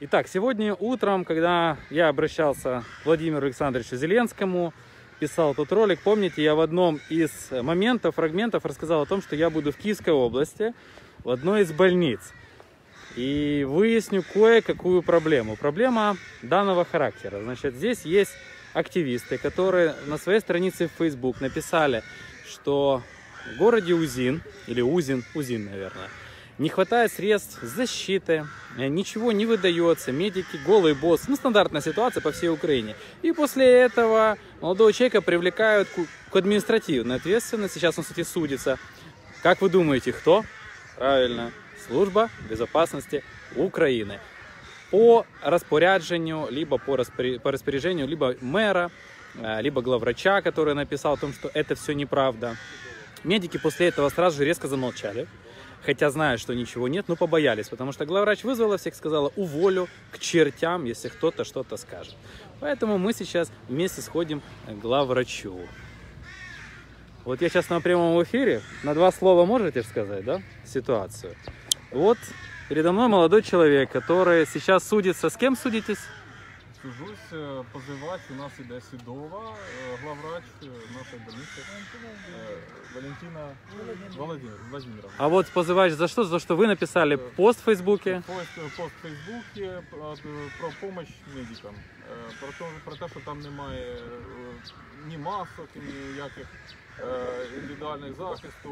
Итак, сегодня утром, когда я обращался к Владимиру Александровичу Зеленскому, писал тот ролик, помните, я в одном из моментов, фрагментов рассказал о том, что я буду в Киевской области, в одной из больниц. И выясню кое-какую проблему. Проблема данного характера. Значит, здесь есть активисты, которые на своей странице в Facebook написали, что в городе Узин, или Узин, Узин, наверное, не хватает средств защиты, э, ничего не выдается, медики, голый босс, ну, стандартная ситуация по всей Украине. И после этого молодого человека привлекают к административной ответственности, сейчас он, кстати, судится. Как вы думаете, кто? Правильно, служба безопасности Украины. По распоряджению, либо по, распоряжению, по распоряжению либо мэра, э, либо главврача, который написал о том, что это все неправда. Медики после этого сразу же резко замолчали хотя знают, что ничего нет, но побоялись, потому что главврач вызвала всех, сказала, уволю к чертям, если кто-то что-то скажет. Поэтому мы сейчас вместе сходим к главврачу. Вот я сейчас на прямом эфире, на два слова можете сказать, да, ситуацию? Вот передо мной молодой человек, который сейчас судится. С кем судитесь? Сужусь, е, позивач, у нас іде Сідова, е, главврач е, нашої больниці е, Валентина Володимир, Владимировна. А вот позывач за что? За что вы написали пост в Фейсбуке? Пост, пост в Фейсбуці про, про допомогу медикам. Е, Про те, про те, що там немає е, ні масок, ніяких е, індивідуальних захисту,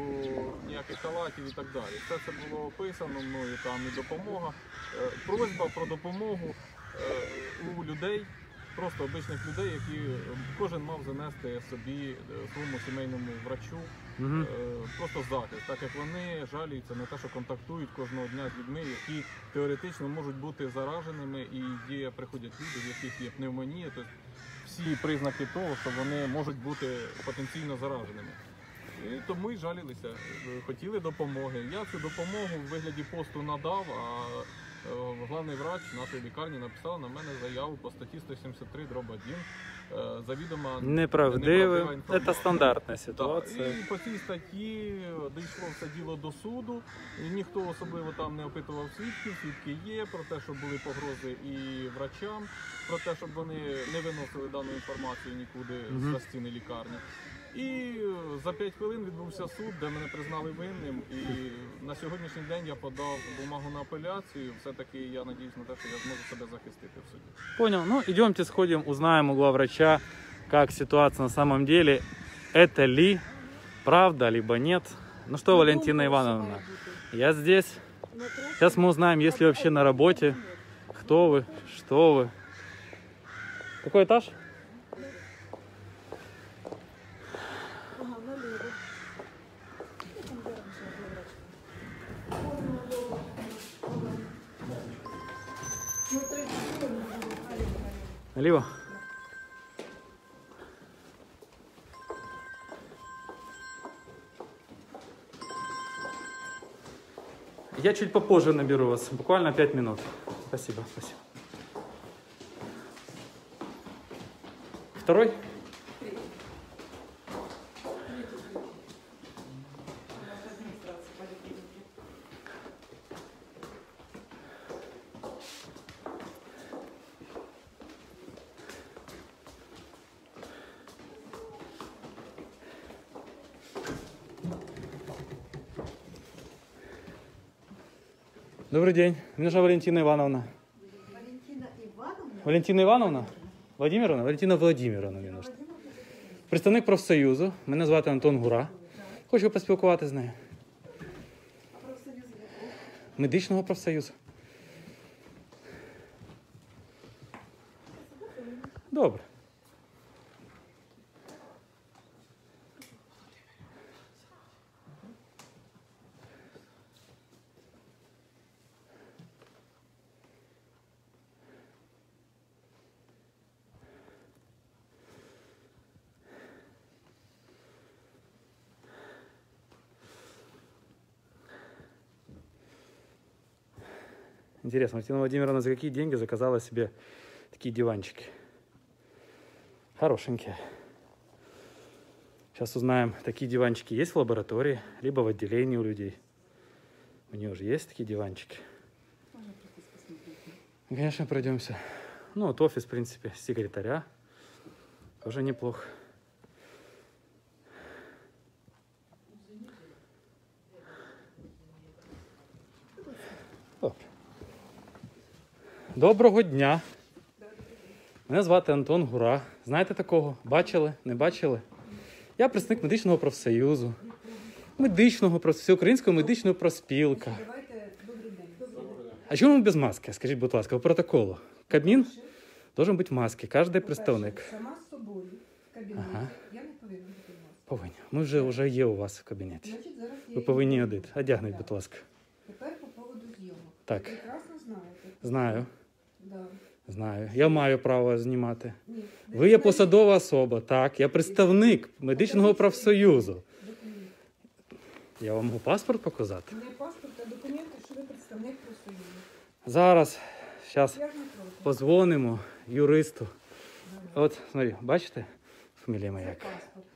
ніяких халатів і так далі. Все це було описано мною, там і допомога. Е, Просьба про допомогу е, У людей, просто обичних людей, які е, кожен мав занести собі е, своєму сімейному врачу е, просто захист, так як вони жалюються на те, що контактують кожного дня з людьми, які теоретично можуть бути зараженими, і є приходять люди, в яких є пневмонія, тобто всі признаки того, що вони можуть бути потенційно зараженими. І тому й жалілися, е, хотіли допомоги. Я цю допомогу в вигляді посту надав, а е, главний врач нашої лікарні написав на мене заяву по статті 173 дроб 1 е, завідомо Неправдивый. інформація. Это стандартная Так, і по цій статті дійшло все діло до суду. І ніхто особливо там не опитував свідків. Свідки є про те, що були погрози і врачам, про те, щоб вони не виносили дану інформацію нікуди Мгм. за стіни лікарні. І е, за 5 хвилин відбувся суд, де мене признали винним. І на сьогоднішній день я подав бумагу на апеляцію. Все-таки я надіюсь на те, що я зможу себе захистити в суді. Понял. Ну, идемте сходим, узнаем у главврача, как ситуация на самом деле. Это ли правда, либо нет. Ну что, Валентина Ивановна, я здесь. Сейчас мы узнаем, есть ли вообще на работе, кто вы, что вы. Какой этаж? Налево. Я чуть попозже наберу вас, буквально 5 минут. Спасибо, спасибо. Второй? Добрый день. Нужна Валентина Ивановна. Валентина Івановна. Валентина Івановна? Владимировна? Валентина Владимировна мені нужна. Представник профсоюзу. Мене звати Антон Гура. Хочу поспілкувати з нею. Медичного профсоюзу. Добре. Интересно, Валентина Владимировна за какие деньги заказала себе такие диванчики? Хорошенькие. Сейчас узнаем, такие диванчики есть в лаборатории, либо в отделении у людей. У нее уже есть такие диванчики. И, конечно, пройдемся. Ну, вот офис, в принципе, секретаря. Тоже неплохо. Доброго дня. Мене звати Антон Гура. Знаєте такого? Бачили? Не бачили? Я представник медичного профсоюзу. Медичного проф- всеукраїнського медичного проспілка. А чому ми без маски? Скажіть, будь ласка, по протоколу. Кабмін должен бути в масці, кожен представник. Сама з собою в кабінеті. Я не повинна бути в. Повинні. Ми вже, вже є у вас в кабінеті. Ви повинні одити. Одягніть, будь ласка. Тепер по поводу зйомок. Так. Ви прекрасно знаєте. Знаю. Знаю. Я маю право знімати. Ні. Ви є посадова особа, так. Я представник медичного профсоюзу. Я вам можу паспорт показати. Не паспорт, а документи, що ви представник профсоюзу. Зараз, зараз позвонимо юристу. От, смотри, бачите? Фамілія моя.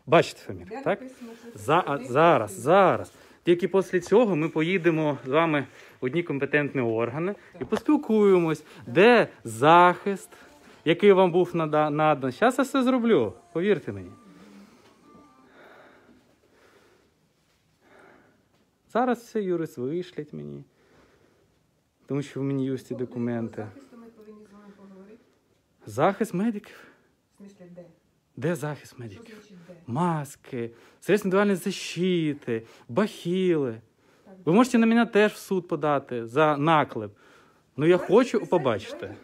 Бачите фамілію, так? написано, За, а, зараз, зараз. Тільки після цього ми поїдемо з вами в одні компетентні органи і поспілкуємось, де захист, який вам був нада- наданий. Зараз я все зроблю, повірте мені. Зараз все юрист вишлять мені. Тому що в мені є ці Тобто, документи. по захисту ми повинні з вами поговорити. Захист медиків. В смислі, де? Де захист медиків? Маски, средства индивидуальной защиты, бахіли. Ви можете на мене теж в суд подати за наклеп. Ну я хочу побачити.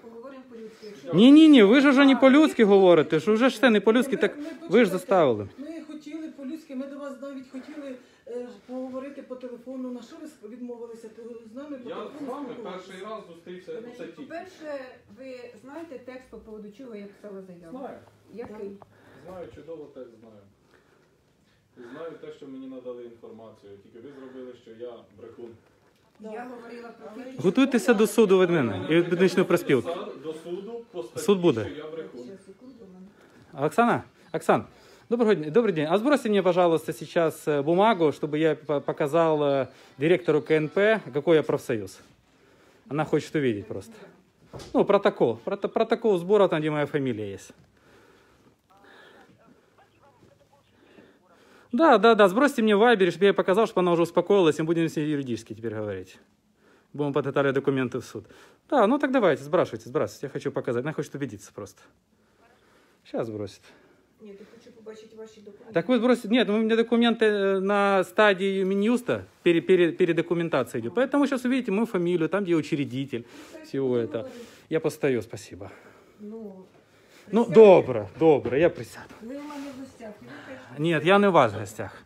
Ні, ні, ні, ви ж вже не по-людськи говорите, що вже ж все не по-людськи, так ви ж заставили. Ми хотіли по-людськи, ми до вас навіть хотіли е, поговорити по телефону. На що ви відмовилися? То з нами по Я телефону з вами перший раз зустрівся це По-перше, ви знаєте текст по поводу чого я писала заяву? Знаю. Який? Знаю, чудово теж знаю. І знаю те, що мені надали інформацію. Тільки ви зробили, що я брехун. Я говорила про те, що- Готуйтеся до суду від мене і від медичної проспілки. До суду по статті, Суд буде. що я брехун. Щас, секунду, у мене. Оксана, Оксан, доброго дня, добрый день. А сбросьте мне, пожалуйста, сейчас э, бумагу, чтобы я по- показал э, директору КНП, какой я профсоюз. Она хочет увидеть просто. Ну, протокол. Прото- протокол сбора, там, где моя фамилия есть. Да, да, да, сбросьте мне в Вайбере, чтобы я ей показал, чтобы она уже успокоилась, и будем с ней юридически теперь говорить. Будем подготовили документы в суд. Да, ну так давайте, сбрасывайте, сбрасывайте, я хочу показать. Она хочет убедиться просто. Сейчас сбросит. Ні, я хочу побачити ваші документи. Так вы сбросите... Нет, у меня документы э, на стадии Минюста, пере, пере, передокументация идет. Поэтому сейчас увидите мою фамилию, там, где учредитель. всего это. Я постою, спасибо. Ну, Ну, присядьте. добре, добре, я присяду. Ви у мене в гостях. і ви кажете, Нет, я не у вас в гостях.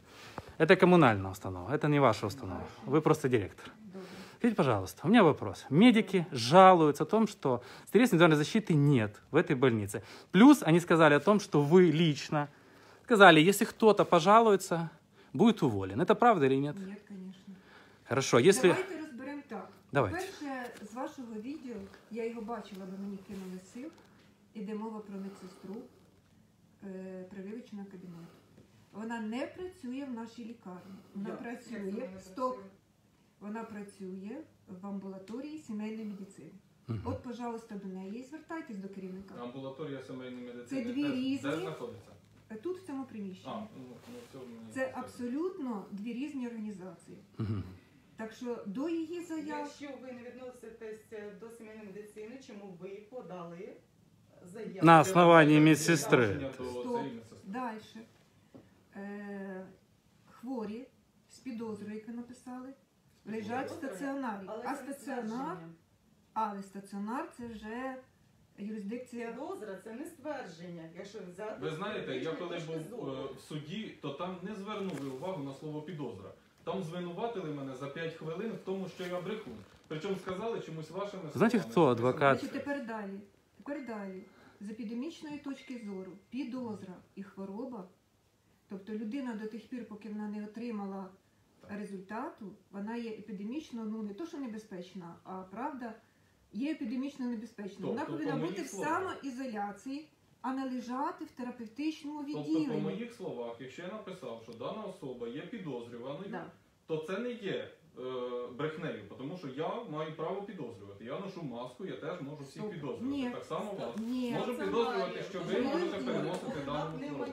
Это коммунальная установа, это не ваша установа. Вы просто директор. Добре. Скажите, пожалуйста, у меня вопрос. Медики жалуются о том, что средств индивидуальной защиты нет в этой больнице. Плюс они сказали о том, что вы лично сказали, если кто-то пожалуется, будет уволен. Это правда или нет? Ні, звісно. Хорошо, если... Давайте розберемо так. Давайте. Перше, з вашого відео, я його бачила, ви мені кинули сил, іде мова про медсестру е, прививочного кабінету. Вона не працює в нашій лікарні. Вона Як? працює стоп. Вона працює в амбулаторії сімейної медицини. Мгм. От, пожалуйста, до неї звертайтесь до керівника. Амбулаторія сімейної медицини. Це дві де- різні. Де знаходиться? Е, Тут в цьому А, приміщенні. ну, ну все мені. Це абсолютно дві різні організації. Мгм. Так що до її заяв Якщо ви не відноситесь до сімейної медицини, чому ви подали заяву? На основании Це медсестри. Стоп. цієї. Далі. Е, хворі з підозрою, як ви написали, лежать в стаціонарі. Але А це стаціонар, ствердження. але стаціонар це вже юрисдикція. Підозра це не ствердження. Якщо взяти Ви знаєте, я коли був е, в суді, то там не звернули увагу на слово підозра. Там звинуватили мене за 5 хвилин в тому, що я брехун. Причому сказали чомусь вашими Знаєте, словами. хто адвокат? Значить, тепер далі. Тепер далі. З епідемічної точки зору, підозра і хвороба. Тобто людина до тих пір, поки вона не отримала результату, вона є епідемічно, ну не то, що небезпечна, а правда, є епідемічно небезпечна. Вона Тобто, вона повинна по бути в словах. самоізоляції, а не лежати в терапевтичному Тобто, по моїх словах, якщо я написав, що дана особа є підозрюваною, Да. то це не є брехнею, тому що я маю право підозрювати. Я ношу маску, я теж можу всіх Стоп. підозрювати. Ні. Так само вас. Ні. Можу Це підозрювати, має. що ви можете можете переносити дану. Ну,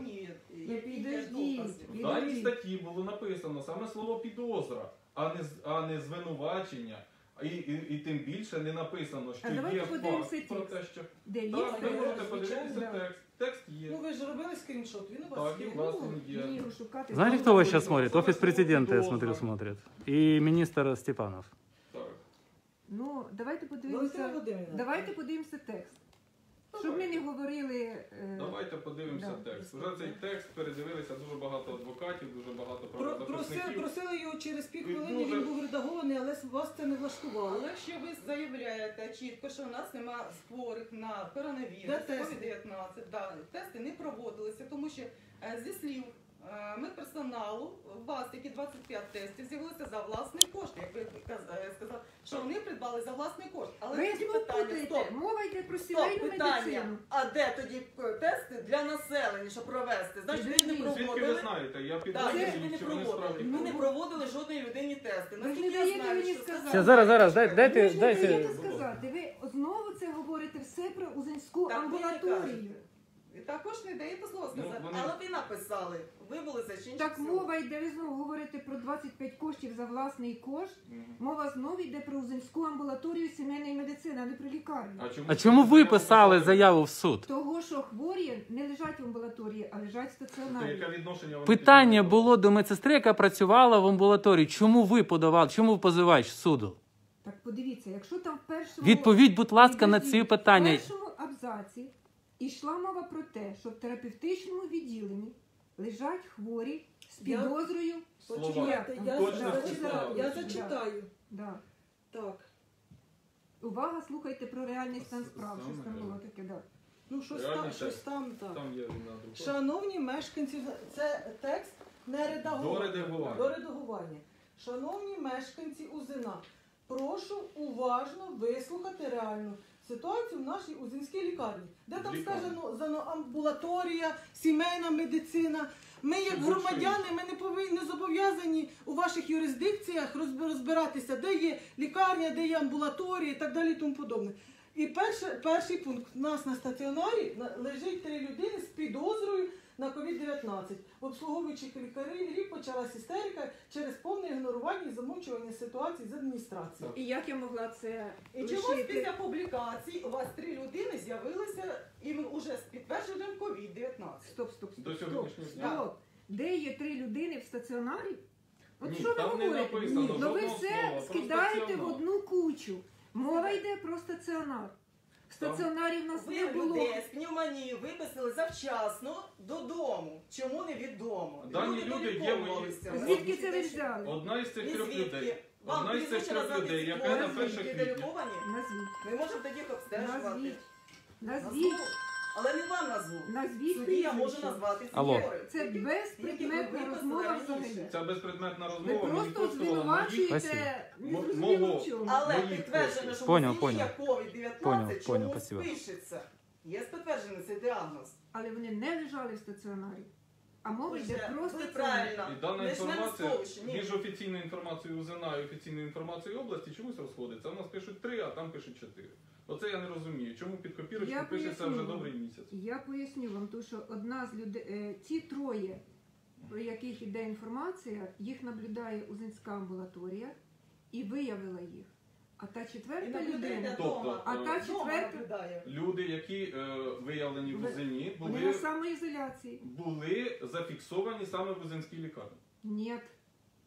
підождіть. докази. В даній статті було написано саме слово підозра, а не, з- а не звинувачення. І, і, і тим більше не написано, що А давайте є подивимося факт про текст. те, що Де є? так, ви можете подивитися текст. Текст є. Ну ви ж робили скріншот, він у вас Так, є. і у вас Ну, він є. Ні, шукати. Знаете, кто вас сейчас смотрит? Офис президента, я Должен. смотрю, смотрит. И министр Степанов. Так. Ну, давайте Валентина подивимося. Володимирівна. Давайте подивимося текст. Щоб ми не говорили. е, Давайте подивимося да. текст. Уже цей текст передивилися дуже багато адвокатів, дуже багато Про, просили, правозахисників. просили його через пів хвилини, дуже- він був редагований, але вас це не влаштувало. Але якщо ви заявляєте чітко, що у нас нема спорих на коронавірус, Де тести? COVID-19, да, тести не проводилися, тому що е, зі слів медперсоналу, у вас тільки 25 тестів з'явилися за власний кошт, як ви е, сказали, що вони придбали за власний кошт. Але Ви тоді питання, стоп, Мова йде про Стоп, сімейну питання. медицину. А де тоді е, тести для населення, щоб провести? Значить, ви не. Звідки ви проводили. знаєте? Я Так, підозрюю, ви не що вони проводили. справді. Ми не проводили жодної людині тести. Ви ж Наскільки не я даєте знаю, мені що сказати. Все, зараз, зараз, дай- Ви дайте, ж не дайте. даєте сказати. Ви знову це говорите все про Узинську Так ви не амбулаторію. кажете. Також не даєте слово Ну, сказати. вони- Але ви написали, ви були зачинчик. Так цього. мова йде, ви знову говорите про 25 коштів за власний кошт. Мгм. Мова знову йде про Узинську амбулаторію сімейної медицини, а не про лікарню. А чому ви писали заяву в суд? Того, що хворі не лежать в амбулаторії, а лежать в То стаціонарі. яке відношення Питання було до медсестри, яка працювала в амбулаторії. Чому ви подавали? Чому позивач суду? Так подивіться, якщо там в першому Відповідь, будь ласка, на ці питання. В першому абзаці йшла мова про те, що в терапевтичному відділенні лежать хворі з підозрою. Почекайте, я, Точно зачитаю, я зачитаю. Да. Так. Увага, слухайте про реальний стан справ. Саме Щось там було таке, да. Ну, щось там, щось там, так. Там є. Шановні мешканці, це текст не До редагування. До редагування. Шановні мешканці Узина, прошу уважно вислухати реальну ситуацію в нашій Узинській лікарні. Де там Лікарні. сказано за амбулаторія, сімейна медицина. Ми, як громадяни, ми не повинні не зобов'язані у ваших юрисдикціях розбиратися, де є лікарня, де є амбулаторія і так далі і тому подобне. І перше, перший пункт. У нас на стаціонарі на- лежить три людини з підозрою на COVID-19. В обслуговуючих лікарів почалася істерика через повне ігнорування і замовчування ситуації з адміністрацією. І як я могла це І чомусь після публікацій у вас три людини з'явилися іменно уже з підтвердженням COVID-19. Стоп, стоп, стоп. До стоп, сьогоднішнього дня. стоп. Де є три людини в стаціонарі? От Ні, що ви не говорите? Ні, ну ви все слова, скидаєте в одну кучу. Мова йде про стаціонар. В стаціонарі в нас Ви не було. людей з пневмонією виписали завчасно додому. Чому невідомо? Дані люди є мої- Звідки це ви взяли? Одна із цих трьох звідки. людей. Вам Одна із цих прізвище трьох назвати людей, яка на хворі, перше які квітня. деліковані? Ми можемо тоді їх обстежувати. Назвіть. Назвіть. Але не вам назву. Назвіть Судді я можу прізвище. назвати Алло. Це безпредметна розмова взагалі. Ця безпредметна Ви розмова мені просто звинувачуєте Мо- незрозуміло мого- в чому. Але Моїх підтверджено, що Поняв, поняв. COVID-19 Поняв, чомусь спасибо. пишеться. Є підтверджений цей діагноз. Але вони не лежали в стаціонарі. А мова йде Отже, про ви стаціонар. правильно. І дана Не інформація ні. між офіційною інформацією УЗНА і офіційною інформацією області чомусь розходиться. У нас пишуть три, а там пишуть чотири. Оце я не розумію. Чому під копірочку Я пишеться поясню вже вам. добрий місяць. Я поясню вам, тому що одна з людей, ці троє, про яких йде інформація, їх наблюдає Узинська амбулаторія і виявила їх. А та І четверта наблюдайте людина, Тобто, вдома. а е, та Вдома четверта, наблюдає. Люди, які е, виявлені в Ви- УЗНі, вони на були, самоізоляції. були зафіксовані саме в Узинській лікарні. Ні.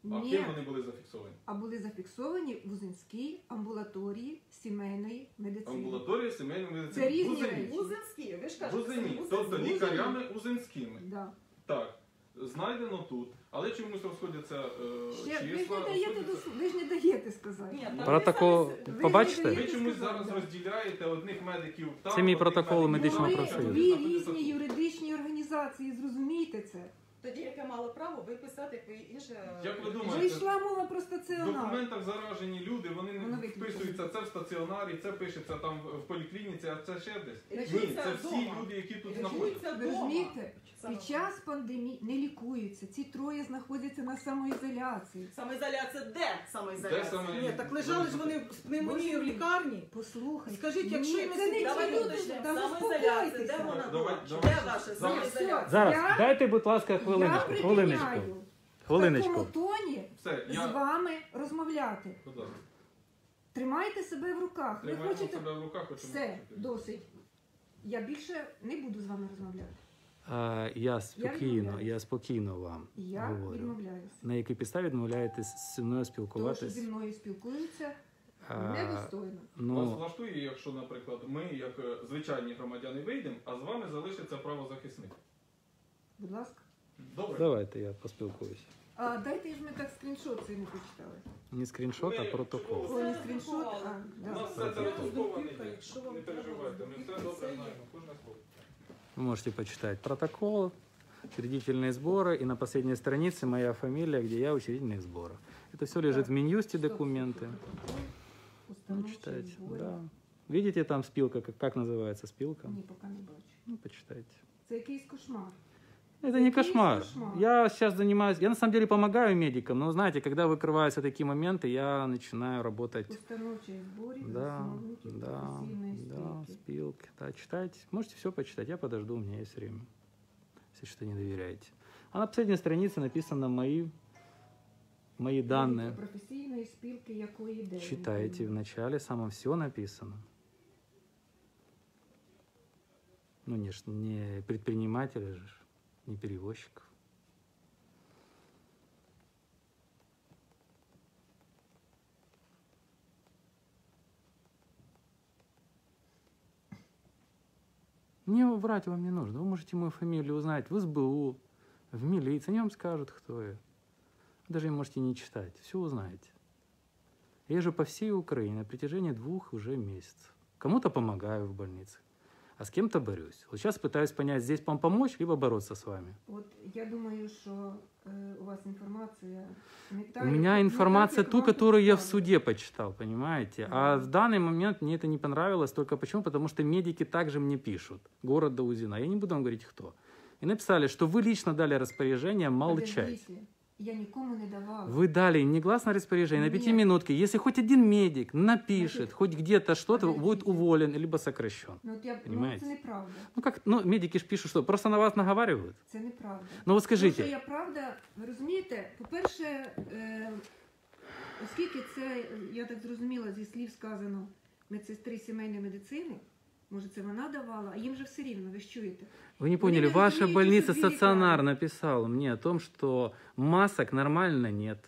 А Ні. ким вони були зафіксовані? А були зафіксовані в Узинській амбулаторії сімейної медицини. Амбулаторія сімейної медицини. Це різні В Узині. речі. Лузинські, ви ж кажете, Узині. це Тобто Лузинські. лікарями узинськими. Да. Так. Знайдено тут, але чомусь розходяться е, Ще, ви ж числа. не даєте розходяться- ви ж не даєте сказати. Ні, там Протокол ви самі- побачите? Ви чомусь сказати, зараз да. розділяєте одних медиків там. Це мій одних протокол медиків медичного. Ви профсоюзу. дві різні юридичні організації, зрозумійте це. Тоді яке мало право виписати ви інше. Як ви Вже думаєте, йшла мова про В стаціонар. документах заражені люди, вони Воно не виключено. вписуються це в стаціонарі, це пишеться там в поліклініці, а це ще десь. Ні, це всі вдома. люди, які тут знаходяться. Лікуються Ви вдома. розумієте? Під час пандемії не лікуються. Ці троє знаходяться на самоізоляції. Самоізоляція де Де самоізоляція? саме? Ні, так лежали ж вони з пневмонією в лікарні. Послухайте. Скажіть, якщо Ні, їм це не ті люди, уточнимо, та самоізоляція, де заспокойтеся. вона Давай, давай. Де ваша Зараз. самоізоляція? Зараз, Я- дайте, будь ласка, хвилиночку, Я хвилиночку. припиняю в Хвилиночку. такому тоні Все, з вами розмовляти. Будь ласка, Тримайте себе в руках. Ви тримаємо хочете себе в руках, хочемо. все досить. Я більше не буду з вами розмовляти. А, я спокійно, я спокійно вам Я говорю. відмовляюся. На якій підставі відмовляєтесь зі мною Тому що спілкуватись? зі мною спілкуються А, недостойно. Вас ну, влаштує, якщо, наприклад, ми, як е, звичайні громадяни, вийдемо, а з вами залишиться правозахисник. Будь ласка. Добре? давайте я поспілкуюся. А дайте ж ми так скріншот цей не почитали. Не скріншот, а Ми- протокол. О, не скріншот, а У да. нас все це роздруковані. Якщо вам Не переживайте, ми все добре знаємо. Кожне слово. Вы можете почитать протокол, учредительные сборы, и на последней странице моя фамилия, где я учредительных сборов. Это все лежит в Минюсте Стоп, документы. стоп, стоп. Ну, Установчі читайте. збори. Да. Видите там спилка, как, как называется спилка? Ні, поки не бачу. Ну, почитайте. Це якийсь кошмар. Это не Какие кошмар. кошмар? Я сейчас занимаюсь, я на самом деле помогаю медикам, но знаете, когда выкрываются такие моменты, я начинаю работать. Установчих зборів, Да, засновників да, професійної да, спілки. спилки. Да, читайте. Можете все почитать, я подожду, у меня есть время. Если что не доверяете. А на последней странице написано мои, мои данные. Професійної спілки якої де? Читайте в начале, самом все написано. Ну, не, ж- не предпринимателя же, ж, не перевозчиков. Не врать вам не нужно. Вы можете мою фамилию узнать в СБУ, в милиции. Они вам скажут, кто я. Даже можете не читать. Все узнаете. Я езжу по всей Украине на протяжении двух уже месяцев. Кому-то помогаю в больнице, а с кем-то борюсь. Вот сейчас пытаюсь понять, здесь вам помочь, либо бороться с вами. От я думаю, що е, у вас та, У меня информация ту, которую я в суде почитал, понимаете? А в данный момент мне это не понравилось только почему? Потому что медики также мне пишут, город Даузина, я не буду вам говорить кто. И написали, что вы лично дали распоряжение молчать. Подождите, Я нікому не давала. Вы дали негласное распоряжение на Нет. пятиминутке. Если хоть один медик напишет, Значит, хоть где-то что-то, будет подождите. уволен либо сокращен. Ну, от я, ну, Понимаете? це неправда. Ну как, ну медики ж пишут, что просто на вас наговаривают. Це неправда. Ну вот Тому скажите, що я правда, ви розумієте, по-перше, е, оскільки це, я так зрозуміла, зі слів сказано медсестри сімейної медицини, може це вона давала, а їм же все рівно, ви ж чуєте. вы не Вы поняли, не ваша разумеете, больница что велика. стационар написала мне о том, что масок нормально нет.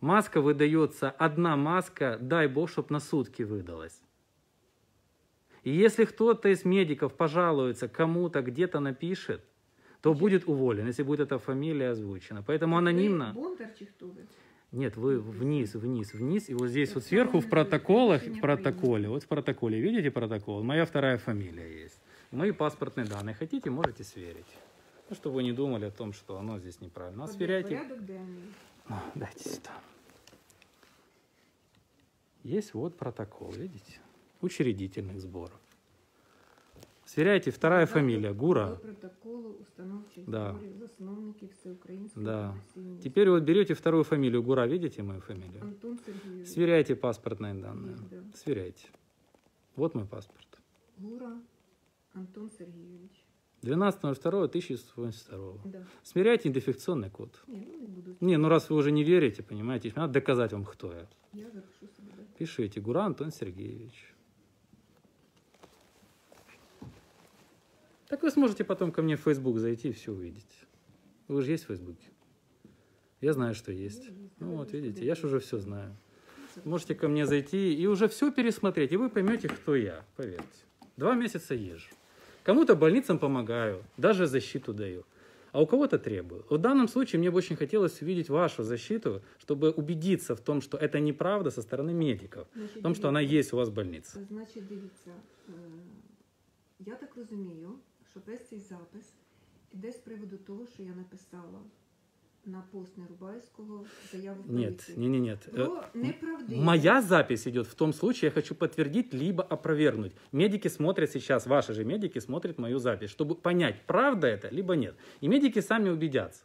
Маска выдается, одна маска, дай бог, чтобы на сутки выдалась. И если кто-то из медиков пожалуется, кому-то где-то напишет, то будет уволен, если будет эта фамилия озвучена. Поэтому анонимно... Ви Бондар чи хто ви? Нет, вы вниз, вниз, вниз, и вот здесь вот сверху в протоколах, в протоколе, вот в протоколе, видите протокол? Моя вторая фамилия есть. Мои паспортные данные. Хотите, можете сверить. Ну, чтобы вы не думали о том, что оно здесь неправильно. А Порядок сверяйте. денний. А, дайте сюда. Есть вот протокол, видите? Учредительных сборов. Сверяйте, вторая Додаток фамилия, Гура. До протоколу установчих Да. зборів засновників Всеукраїнської Да. професійної Теперь вот берете вторую фамилию, Гура, видите мою фамилию? Антон Сергійович. Сверяйте паспортные данные. Есть, да. Сверяйте. Вот мой паспорт. Гура Антон Сергійович. 12.02.1082. Да. Смиряйте идентификационный код. Ні, ну не буду. Не, ну раз вы уже не верите, понимаете, мне надо доказать вам, кто я. Я запишу себе. да. Пишите, Гура Антон Сергеевич. Так вы сможете потом ко мне в Facebook зайти и все увидеть. Вы же есть в Фейсбуке. Я знаю, что есть. Ну вот, видите, я же уже все знаю. Можете ко мне зайти и уже все пересмотреть, и вы поймете, кто я, поверьте. Два месяца езжу. Кому-то больницам помогаю, даже защиту даю. А у кого-то требую. В данном случае мне бы очень хотелось увидеть вашу защиту, чтобы убедиться в том, что это неправда со стороны медиков. Значить, В том, что она дивіться. есть у вас в больнице. Значить, дивіться, е, я так розумію, що весь цей запис Іде з приводу того, що я написала на пост Нерубайського заяву в Нет, поліцію. не, не, нет. Э, Про неправдиве. Моя запись идет в том случае, я хочу подтвердить либо опровергнуть. Медики смотрят сейчас, ваши же медики смотрят мою запись, чтобы понять, правда это, либо нет. И медики сами убедятся.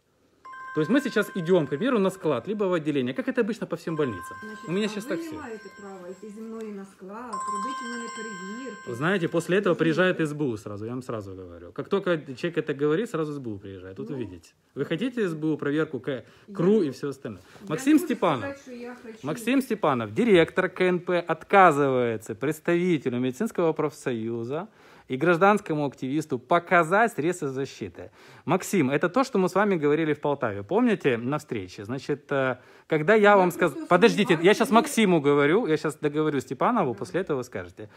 То есть мы сейчас идем, к примеру, на склад, либо в отделение, как это обычно по всем больницам. Значить, У меня а сейчас ви так не все. маєте права йти зі мною на склад, робити у мене перевірки. Знаете, после этого приезжает СБУ сразу, я вам сразу говорю. Как только человек это говорит, сразу СБУ приезжает. Тут Ну. увидите. Вы хотите СБУ, проверку К, Я КРУ не- и все остальное? Я Максим не можу Степанов. сказати, що я хочу. Максим Степанов, директор КНП, отказывается представителю медицинского профсоюза и гражданскому активисту показать средства защиты. Максим, это то, что мы с вами говорили в Полтаве. Помните на встрече? Значит, э, когда я, вам сказал... Подождите, я сейчас Максиму говорю, я сейчас договорю Степанову, после этого вы скажете.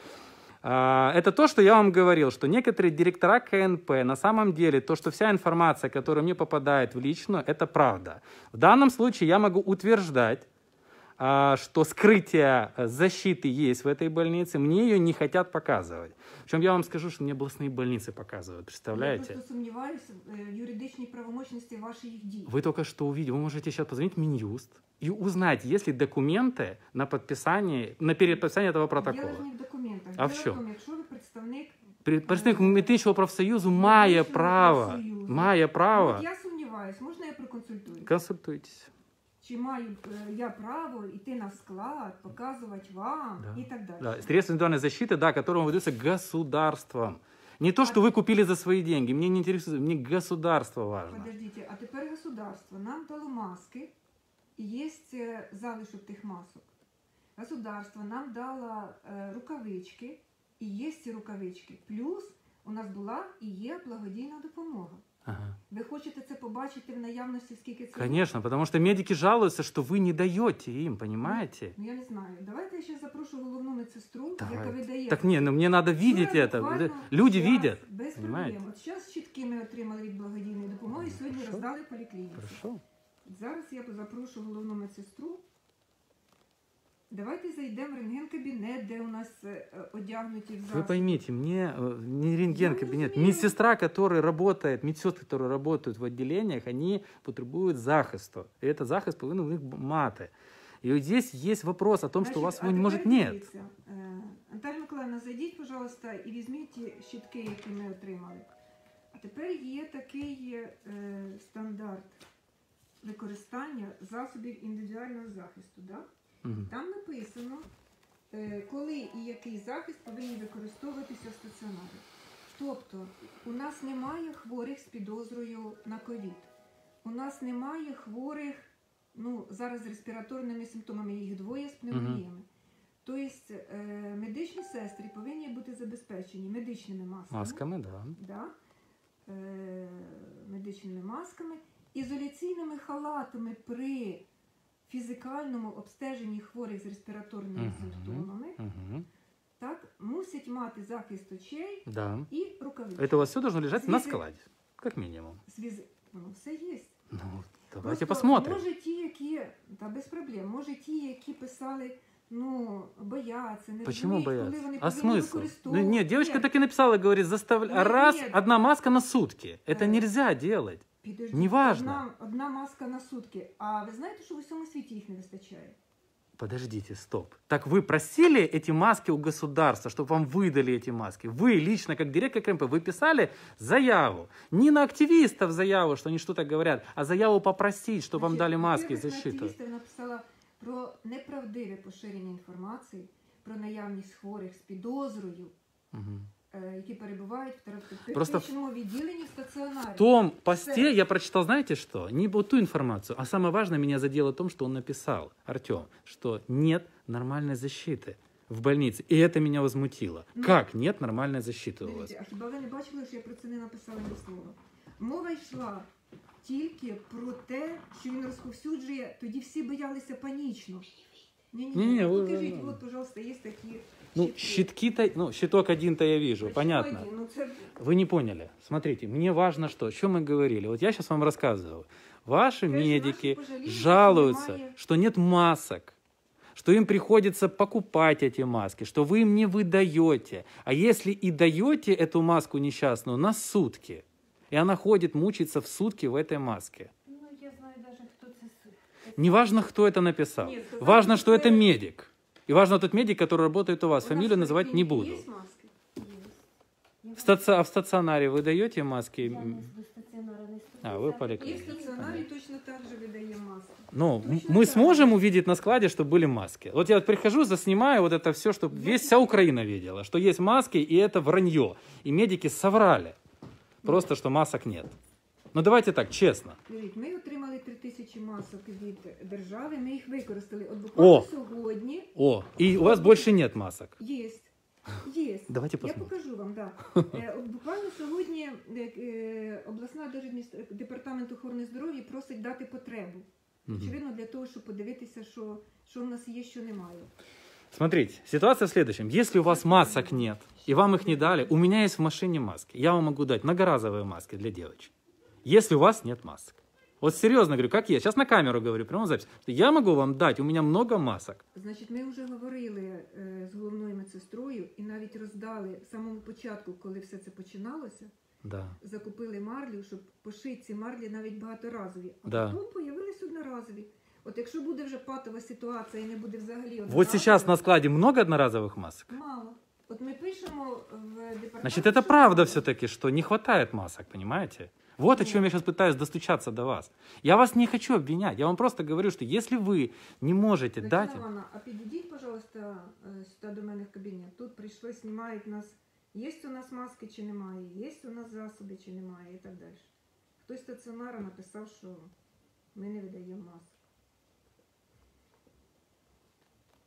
А, Это то, что я вам говорил, что некоторые директора КНП, на самом деле, то, что вся информация, которая мне попадает в личную, это правда. В данном случае я могу утверждать, что скрытие э, защиты есть в этой больнице, мне ее не хотят показывать. Причем я вам скажу, что мне областные больницы показывают, Я представляете? просто сомневаюся в юридичній правомочності ваших дій. Вы только что увидели, вы можете сейчас позвонить в Минюст и узнать, есть ли документы на подписание, на переподписание этого Діло протокола. ж не в документах. А в Діло чому? тому, якщо ви представник При- Представник медичного профсоюзу має Медичного право, профсоюзу. має право. От я сомніваюсь, можна я проконсультую? Консультуйтесь. Чи маю е, я право йти на склад, показувати вам Да. і так далі? Да, средства индивидуальной защиты, да, которые выдаются государством. Не то, А что вы купили за свои деньги. Мне не интересует, мне государство важно. Подождіть, а тепер государство нам дало маски, і є е, залишок тих масок. Государство нам дало е, рукавички, і є ці рукавички. Плюс у нас була і є благодійна допомога. Ага. Ви хочете це побачити в наявності, скільки це? Конечно, потому что медики жалуются, что вы не даете им, понимаете? Ну я не знаю. Давайте я ще запрошу головну медсестру, яка Давайте. видає. Так не, ну мне надо видеть Вчора это. буквально Люди щас, видят. Без Понимаете? проблем. От зараз щітки ми отримали від благодійної допомоги, і сьогодні Хорошо. роздали поліклініці. Хорошо. Зараз я запрошу головну медсестру. Давайте зайдемо в рентген-кабінет, де у нас е, е, одягнуті в Вы засіб. поймите, мне э, не рентген Я кабинет, разумею. медсестра, которая работает, медсестры, которые работают в отделениях, они потребуют захисту. И этот захист повинен у них б- мати. И вот здесь есть вопрос о том, что у вас Значить, его, а может, тепер нет. дивіться, е, Наталя Миколаївна, зайдіть, пожалуйста, і візьміть ті щітки, які ми отримали. А тепер є такий е, стандарт використання засобів індивідуального захисту. Да? Там написано, е, коли і який захист повинні використовуватися в стаціонарі. Тобто, у нас немає хворих з підозрою на ковід. У нас немає хворих ну, зараз з респіраторними симптомами, їх двоє з пневмоніями. Тобто е, медичні сестри повинні бути забезпечені медичними масками, Масками, да. Да? Е, медичними масками, ізоляційними халатами при фізикальному обстеженні хворих з респіраторними Мгм. симптомами, Мгм. так, мусять мати захист очей Да. і рукавички. Это у вас все должно лежать на Звезды. складе, как минимум. Звіз... Воно все є. Ну, давайте Просто, посмотрим. Може ті, які, та без проблем, може ті, які писали, ну, бояться, не Почему розуміють, бояться? коли вони А повинні смысл? Ну, використовувати. нет, девочка так и написала, говорит, заставля... Нет, раз, нет. одна маска на сутки. Это Э, нельзя делать. Підождіть, Неважно. Одна, одна маска на сутки. А ви знаєте, що в усьому світі їх не вистачає? Подождите, стоп. Так вы просили эти маски у государства, чтобы вам выдали эти маски? Вы лично, как директор КМП, вы писали заяву. Не на активистов заяву, что они что-то говорят, а заяву попросить, чтобы вам Значить, дали маски и во-первых, защиту. Активісти написала про неправдиве поширення інформації, про наявність хворих з підозрою, Мгм. е, які перебувають в Просто в- терапевтичному відділенні в стаціонарі. В том посте Всё. я прочитал, знаете что? Не вот ту информацию, а самое важное меня задело в том, что он написал, Артем, что нет нормальной защиты в больнице. И это меня возмутило. Ну, как нет нормальной защиты у вас? Дивіться, а хіба ви не бачили, що я про це не написала ні слова? Мова йшла тільки про те, що він розповсюджує, тоді всі боялися панічно. Ні-ні, Ні-ні, ви- покажіть, ви- от, пожалуйста, є такі ну, щитки. щитки-то, ну, щиток один-то я вижу, Почему понятно. один? Ну, це Вы не поняли. Смотрите, мне важно что, о чем мы говорили. Вот я сейчас вам рассказываю. Ваши Конечно, медики пожалели, жалуются, немає. что нет масок, что им приходится покупать эти маски, что вы им не выдаете. А если и даете эту маску несчастную на сутки, И она ходит, мучается в сутки в этой маске. Ну, я знаю даже, це с- Неважно, кто это написал. Нет, Важно, что это это- медик. И важно тот медик, который работает у вас. У нас Фамилию в называть не поликлинике буду. Есть маски? Есть. В, стационаре, а в стационаре вы даете маски? Я не до стаціонара не А, ви в І в поликлинике. стаціонарі точно так же видає маски. Ну, м- Точно мы так. сможем увидеть на складе, чтобы были маски. Вот я вот прихожу, заснимаю вот это все, чтобы весь вся Украина видела, что есть маски, и это вранье. И медики соврали. Просто, что масок нет. Ну давайте так, честно. Дивіть, ми отримали 3 тисячі масок від держави, ми їх використали. От буквально О! сьогодні О, и у вас больше нет масок. є. Є. Давайте Я посмотрим. покажу вам, да. Е, от буквально сьогодні е, е, обласна держадміністр... департамент охорони здоров'я просить дати потребу. Мгм. Очевидно, для того, щоб подивитися, що, що в нас є, що немає. Смотрите, ситуация в следующем. Если у вас масок нет, и вам их не дали, у меня есть в машине маски. Я вам могу дать многоразовые маски для девочек. Если у вас нет масок. Вот серьезно говорю, как есть. Сейчас на камеру говорю, прямо запись. Я могу вам дать, у меня много масок. Значить, ми вже говорили е, з головною медсестрою і навіть роздали в самому початку, коли все це починалося. Да. закупили марлю, щоб пошити ці марлі навіть багаторазові. А Да. потім появились одноразові. От якщо буде вже патова ситуація і не буде взагалі Вот одноразових, сейчас на складе много одноразовых масок. мало. От ми пишемо в департамент. Значит, это що правда мало. все-таки, что не хватает масок, понимаете? Вот о чем я сейчас пытаюсь достучаться до вас. Я вас не хочу обвинять. Я вам просто говорю, что если вы не можете Тетяна дать... Івановна, а підійдіть, пожалуйста, е, сюди до мене в кабінет. Тут прийшли, знімають нас. Є у нас маски чи немає, є у нас засоби чи немає і так далі. Хтось стаціонара написав, що ми не видаємо масок.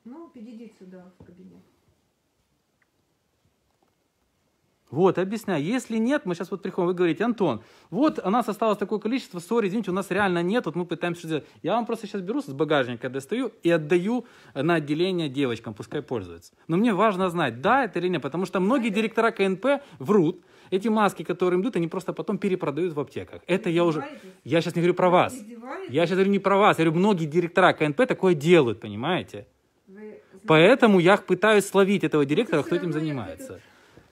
Ну, підійдіть сюди в кабінет. Вот, объясняю. Если нет, мы сейчас вот приходим, вы говорите, Антон, вот у нас осталось такое количество, сори, извините, у нас реально нет, вот мы пытаемся сделать. Я вам просто сейчас беру с багажника, достаю и отдаю на отделение девочкам, пускай пользуются. Но мне важно знать, да это или нет, потому что многие директора КНП врут. Эти маски, которые им дают, они просто потом перепродают в аптеках. Это я уже... Я сейчас не говорю про вас. Я сейчас говорю не про вас. Я говорю, многие директора КНП такое делают, понимаете? Поэтому я пытаюсь словить этого директора, кто этим занимается.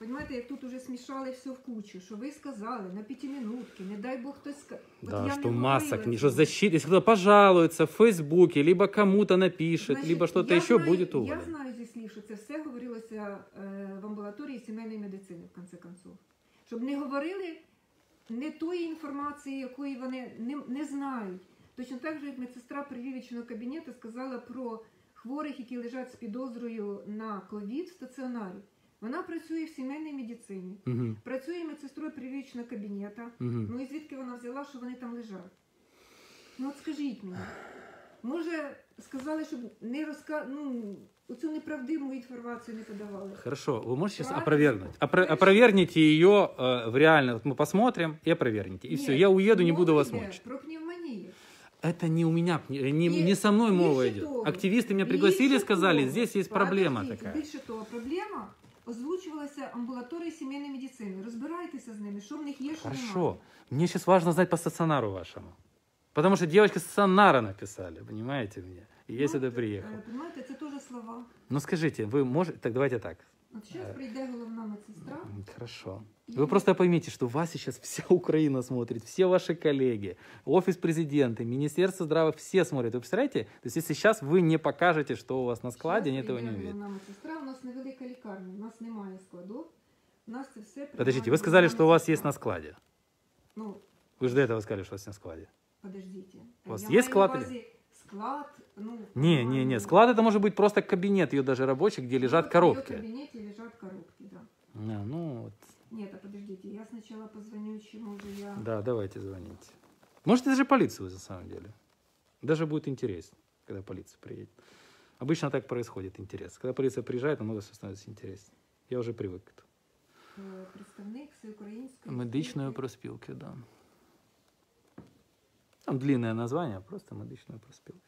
ви тут- Понимаете, як тут уже смішали все в кучу, що ви сказали на п'ятиминутки, не дай Бог хтось скаже. Да, что масок, не что защита. Если кто-то пожалуется в Фейсбуке, либо кому-то напишет, либо что-то еще будет Я уволен. знаю зі слів, що це все говорилося е, в амбулаторії сімейної медицини, в конце концов. Щоб не говорили не тої інформації, якої вони не, не знають. Точно так же, як медсестра прививочного кабінету сказала про хворих, які лежать з підозрою на ковід в стаціонарі. Вона працює в сімейній медицині, Мгм, працює медсестрою прививочного кабінету. мгм. Ну і звідки вона взяла, що вони там лежать? Ну от скажіть мені. Може, сказали, щоб не розка... ну, оцю неправдиву інформацію не подавали. Хорошо, вы можете сейчас Правильно. опровергнуть? Опро- Конечно. опровергните ее э, в реально. Вот мы посмотрим и опровергните. И все, Ні, я уеду, не мова буду вас йде мучить. Про пневмонію. Это не у меня, не, не, Ні, не со мной мова більше идет. того, Активисты меня більше пригласили, сказали, того, здесь есть проблема подождіть, такая. Більше того, проблема озвучувалася амбулаторії сімейної медицини. Розбирайтеся з ними, що в них є, що немає. Хорошо. Мне сейчас важно знать по стационару вашему. Потому что девочка с стационара написали, понимаете мне? И я Ну, сюда приехал. Е, Понимаєте, це теж слова. Ну скажите, вы можете... Так давайте так. От зараз прийде головна медсестра. М, Хорошо. И- Вы просто поймите, что вас сейчас вся Украина смотрит, все ваши коллеги, офис президента, Министерство здравия, все смотрят. Вы представляете? То есть если сейчас вы не покажете, что у вас на складе, они Щас этого не прийде увидят. головна медсестра. У нас невелика лікарня, у нас немає складу. У нас це все Подождите, приймає вы сказали, головна что у вас медсестра. есть на складе. Ну, Вы же до этого сказали, что у вас на складе. подождите. У вас Я есть маю склад на увазі Склад, ну... Не, не, не. Склад это может быть просто кабинет ее даже рабочий, где лежат В коробки. кабинете лежат коробки, да. А, ну вот. Нет, а подождите, я сначала позвоню, чему же я... Да, давайте звоните. Можете даже полицию на самом деле. Даже будет интересно, когда полиция приедет. Обычно так происходит интерес. Когда полиция приезжает, намного все становится интереснее. Я уже привык к этому. Е, Представник всеукраїнської... Медичної спілки. проспілки, да. Там длинное название, просто медичная проспілка.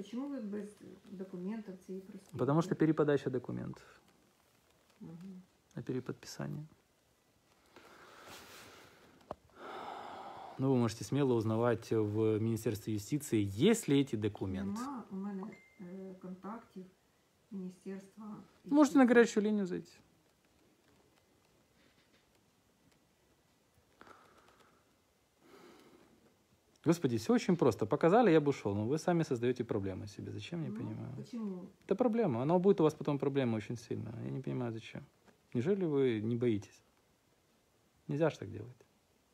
А почему вы без документов цієї проспілки? Потому что переподача документов Мгм. на переподписание. Ну, вы можете смело узнавать в Министерстве юстиции, есть ли эти документы. Нема у мене е, контактів Міністерства... Можете на юстиції. горячую линию зайти. Господи, все очень просто. Показали, я бы ушел. Но вы сами создаете проблемы себе. Зачем, не Ну, понимаю. Почему? Это проблема. Она будет у вас потом проблема очень сильно. Я не понимаю, зачем. Неужели вы не боитесь? Нельзя же так делать.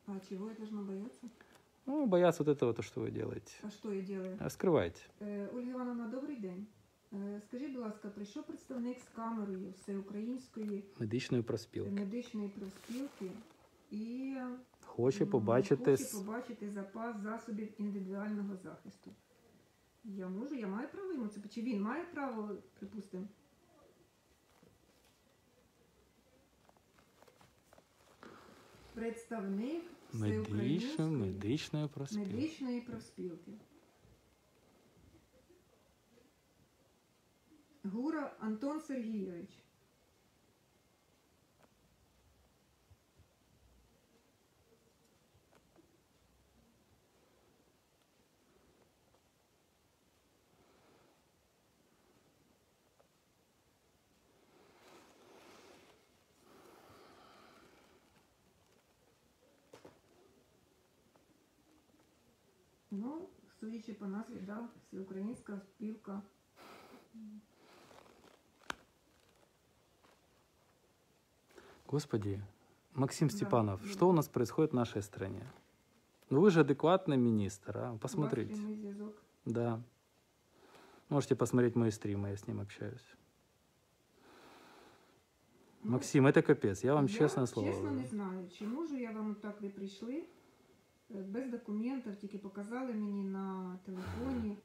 А чего я должна бояться? Ну, бояться вот этого, то, что вы делаете. А що я делаю? А Скрывайте. Е, Ольга Івановна, добрий день. Е, Скажіть, будь ласка, прийшов представник з камерою всеукраїнської Медичної проспілки. медичної профспілки і Хоче побачити. хоче побачити запас засобів індивідуального захисту. Я можу, я маю право йому це. Чи він має право, припустимо? Представник всеукраїнської медичної проспілки. медичної профспілки. Гура Антон Сергійович. судячи по назві, да, всеукраїнська спілка. Господи, Максим Да, Степанов, да. что у нас происходит в нашей стране? Ну вы же адекватный министр, а? У Посмотрите. вас прямий зв'язок. Да. Можете посмотреть мои стримы, я с ним общаюсь. Ну, Максим, это капец, я вам я, честное слово Чесно говорю. не знаю, чи можу я вам так ви прийшли. е, Без документів, тільки показали мені на телефоні.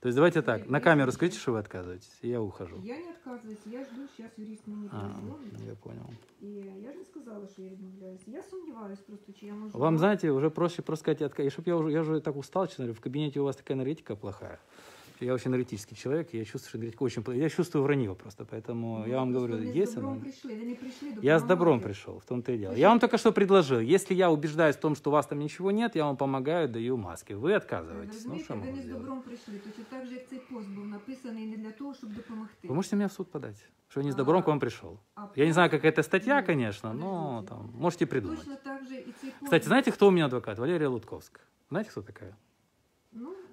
То есть давайте так, Нет, на нет, камеру нет. скажите, что вы отказываетесь, и я ухожу. Я не відказуюсь, я жду, зараз юрист мені А, перезвонить. я понял. І я ж не сказала, що я відмовляюсь. Я сумніваюсь просто, чи я можу. Вам, знаете, уже проще просто сказать, отка... и чтоб я уже, я уже так устал, честно говоря, в кабинете у вас такая энергетика плохая. Я очень энергетический человек, и я чувствую, что энергетика очень плохая. Я чувствую вранье просто, поэтому Ну, я вам просто говорю, ви есть з добром оно? прийшли, ви не прийшли Я с добром допомагати. пришел, в том-то и дело. Вы Я вам что- только что предложил, если я убеждаюсь в том, что у вас там ничего нет, я вам помогаю, даю маски. Вы Ви отказываетесь. Ну, розумієте, что ви могу не з сделать? добром прийшли, точно так же, як цей пост був написаний не для того, щоб допомогти. Вы можете меня в суд подать, что я не с А, добром к вам пришел. А Я не знаю, пост- какая это статья, Нет, конечно, но подождите. там можете придумать. Точно так же і цей пост. Кстати, знаете, кто у меня адвокат? Валерия Лутковская. Знаете, кто такая?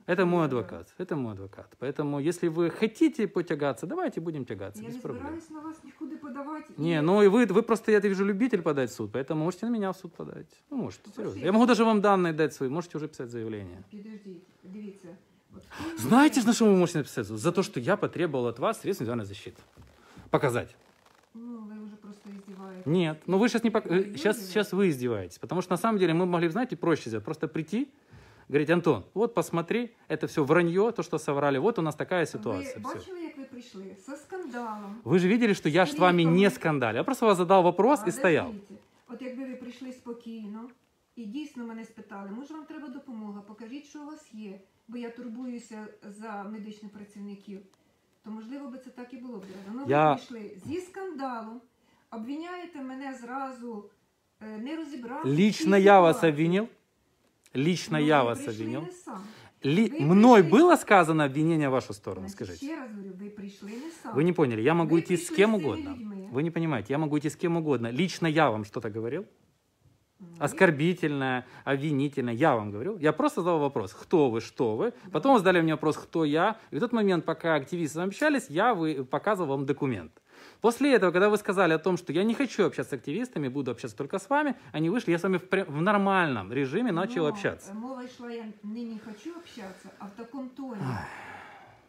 Ну, Это мой да. адвокат. Это мой адвокат. Поэтому, если вы хотите потягаться, давайте будем тягаться, Я без не проблем. збираюсь на вас нікуди подавати. Не, І- ну и вы, вы просто, я вижу, любитель подать в суд, поэтому можете на меня в суд подать. Ну, можете, Ну, серьезно. спасибо. Я могу даже вам данные дать свои, можете уже писать заявление. Підождіть, дивіться. От в той Знаете, момент- на что вы можете написать? За то, что я потребовал от вас средств индивидуальной защиты. Показать. Ну, ви вже просто издеваетесь. Нет, ну вы сейчас не пок... Вы сейчас, издеваетесь? сейчас вы издеваетесь, потому что на самом деле мы могли, знаете, проще сделать, просто прийти, говорить, Антон, вот посмотри, это все вранье, то, что соврали, вот у нас такая ситуация. Ви всё. бачили, як ви прийшли? Со скандалом. Вы же видели, что я ж с вами не Криком. скандалю. Я просто вас задал вопрос А и стоял. дивіться, От якби ви прийшли спокійно і дійсно мене спитали, може вам треба допомога, покажіть, що у вас є, бо я турбуюся за медичних працівників, то можливо би це так і було б. Ну ви Я- прийшли зі скандалом, обвиняєте мене зразу, е, не розібравшись. в Лично цій я вас ситуації. обвинил. Лично Ну, я вас обвинил. Ли- Вы Мной пришли- было сказано обвинение в вашу сторону, Значить, скажите. Ще раз говорю, ви прийшли не сам. Вы не поняли, я могу Вы идти с пришли кем с угодно. людьми. Вы не понимаете, я могу идти с кем угодно. Лично я вам что-то говорил? Ну, Оскорбительное, обвинительное. Я вам говорил. Я просто задал вопрос, кто вы, что вы. Потом вы задали мне вопрос, кто я. И в тот момент, пока активисты общались, я вы, показывал вам документ. После этого, когда вы сказали о том, что я не хочу общаться с активистами, буду общаться только с вами, они вышли, я с вами в, пря- в нормальном режиме начал Но, общаться. е, Мова йшла, я не, не хочу общатися, а в такому тоні,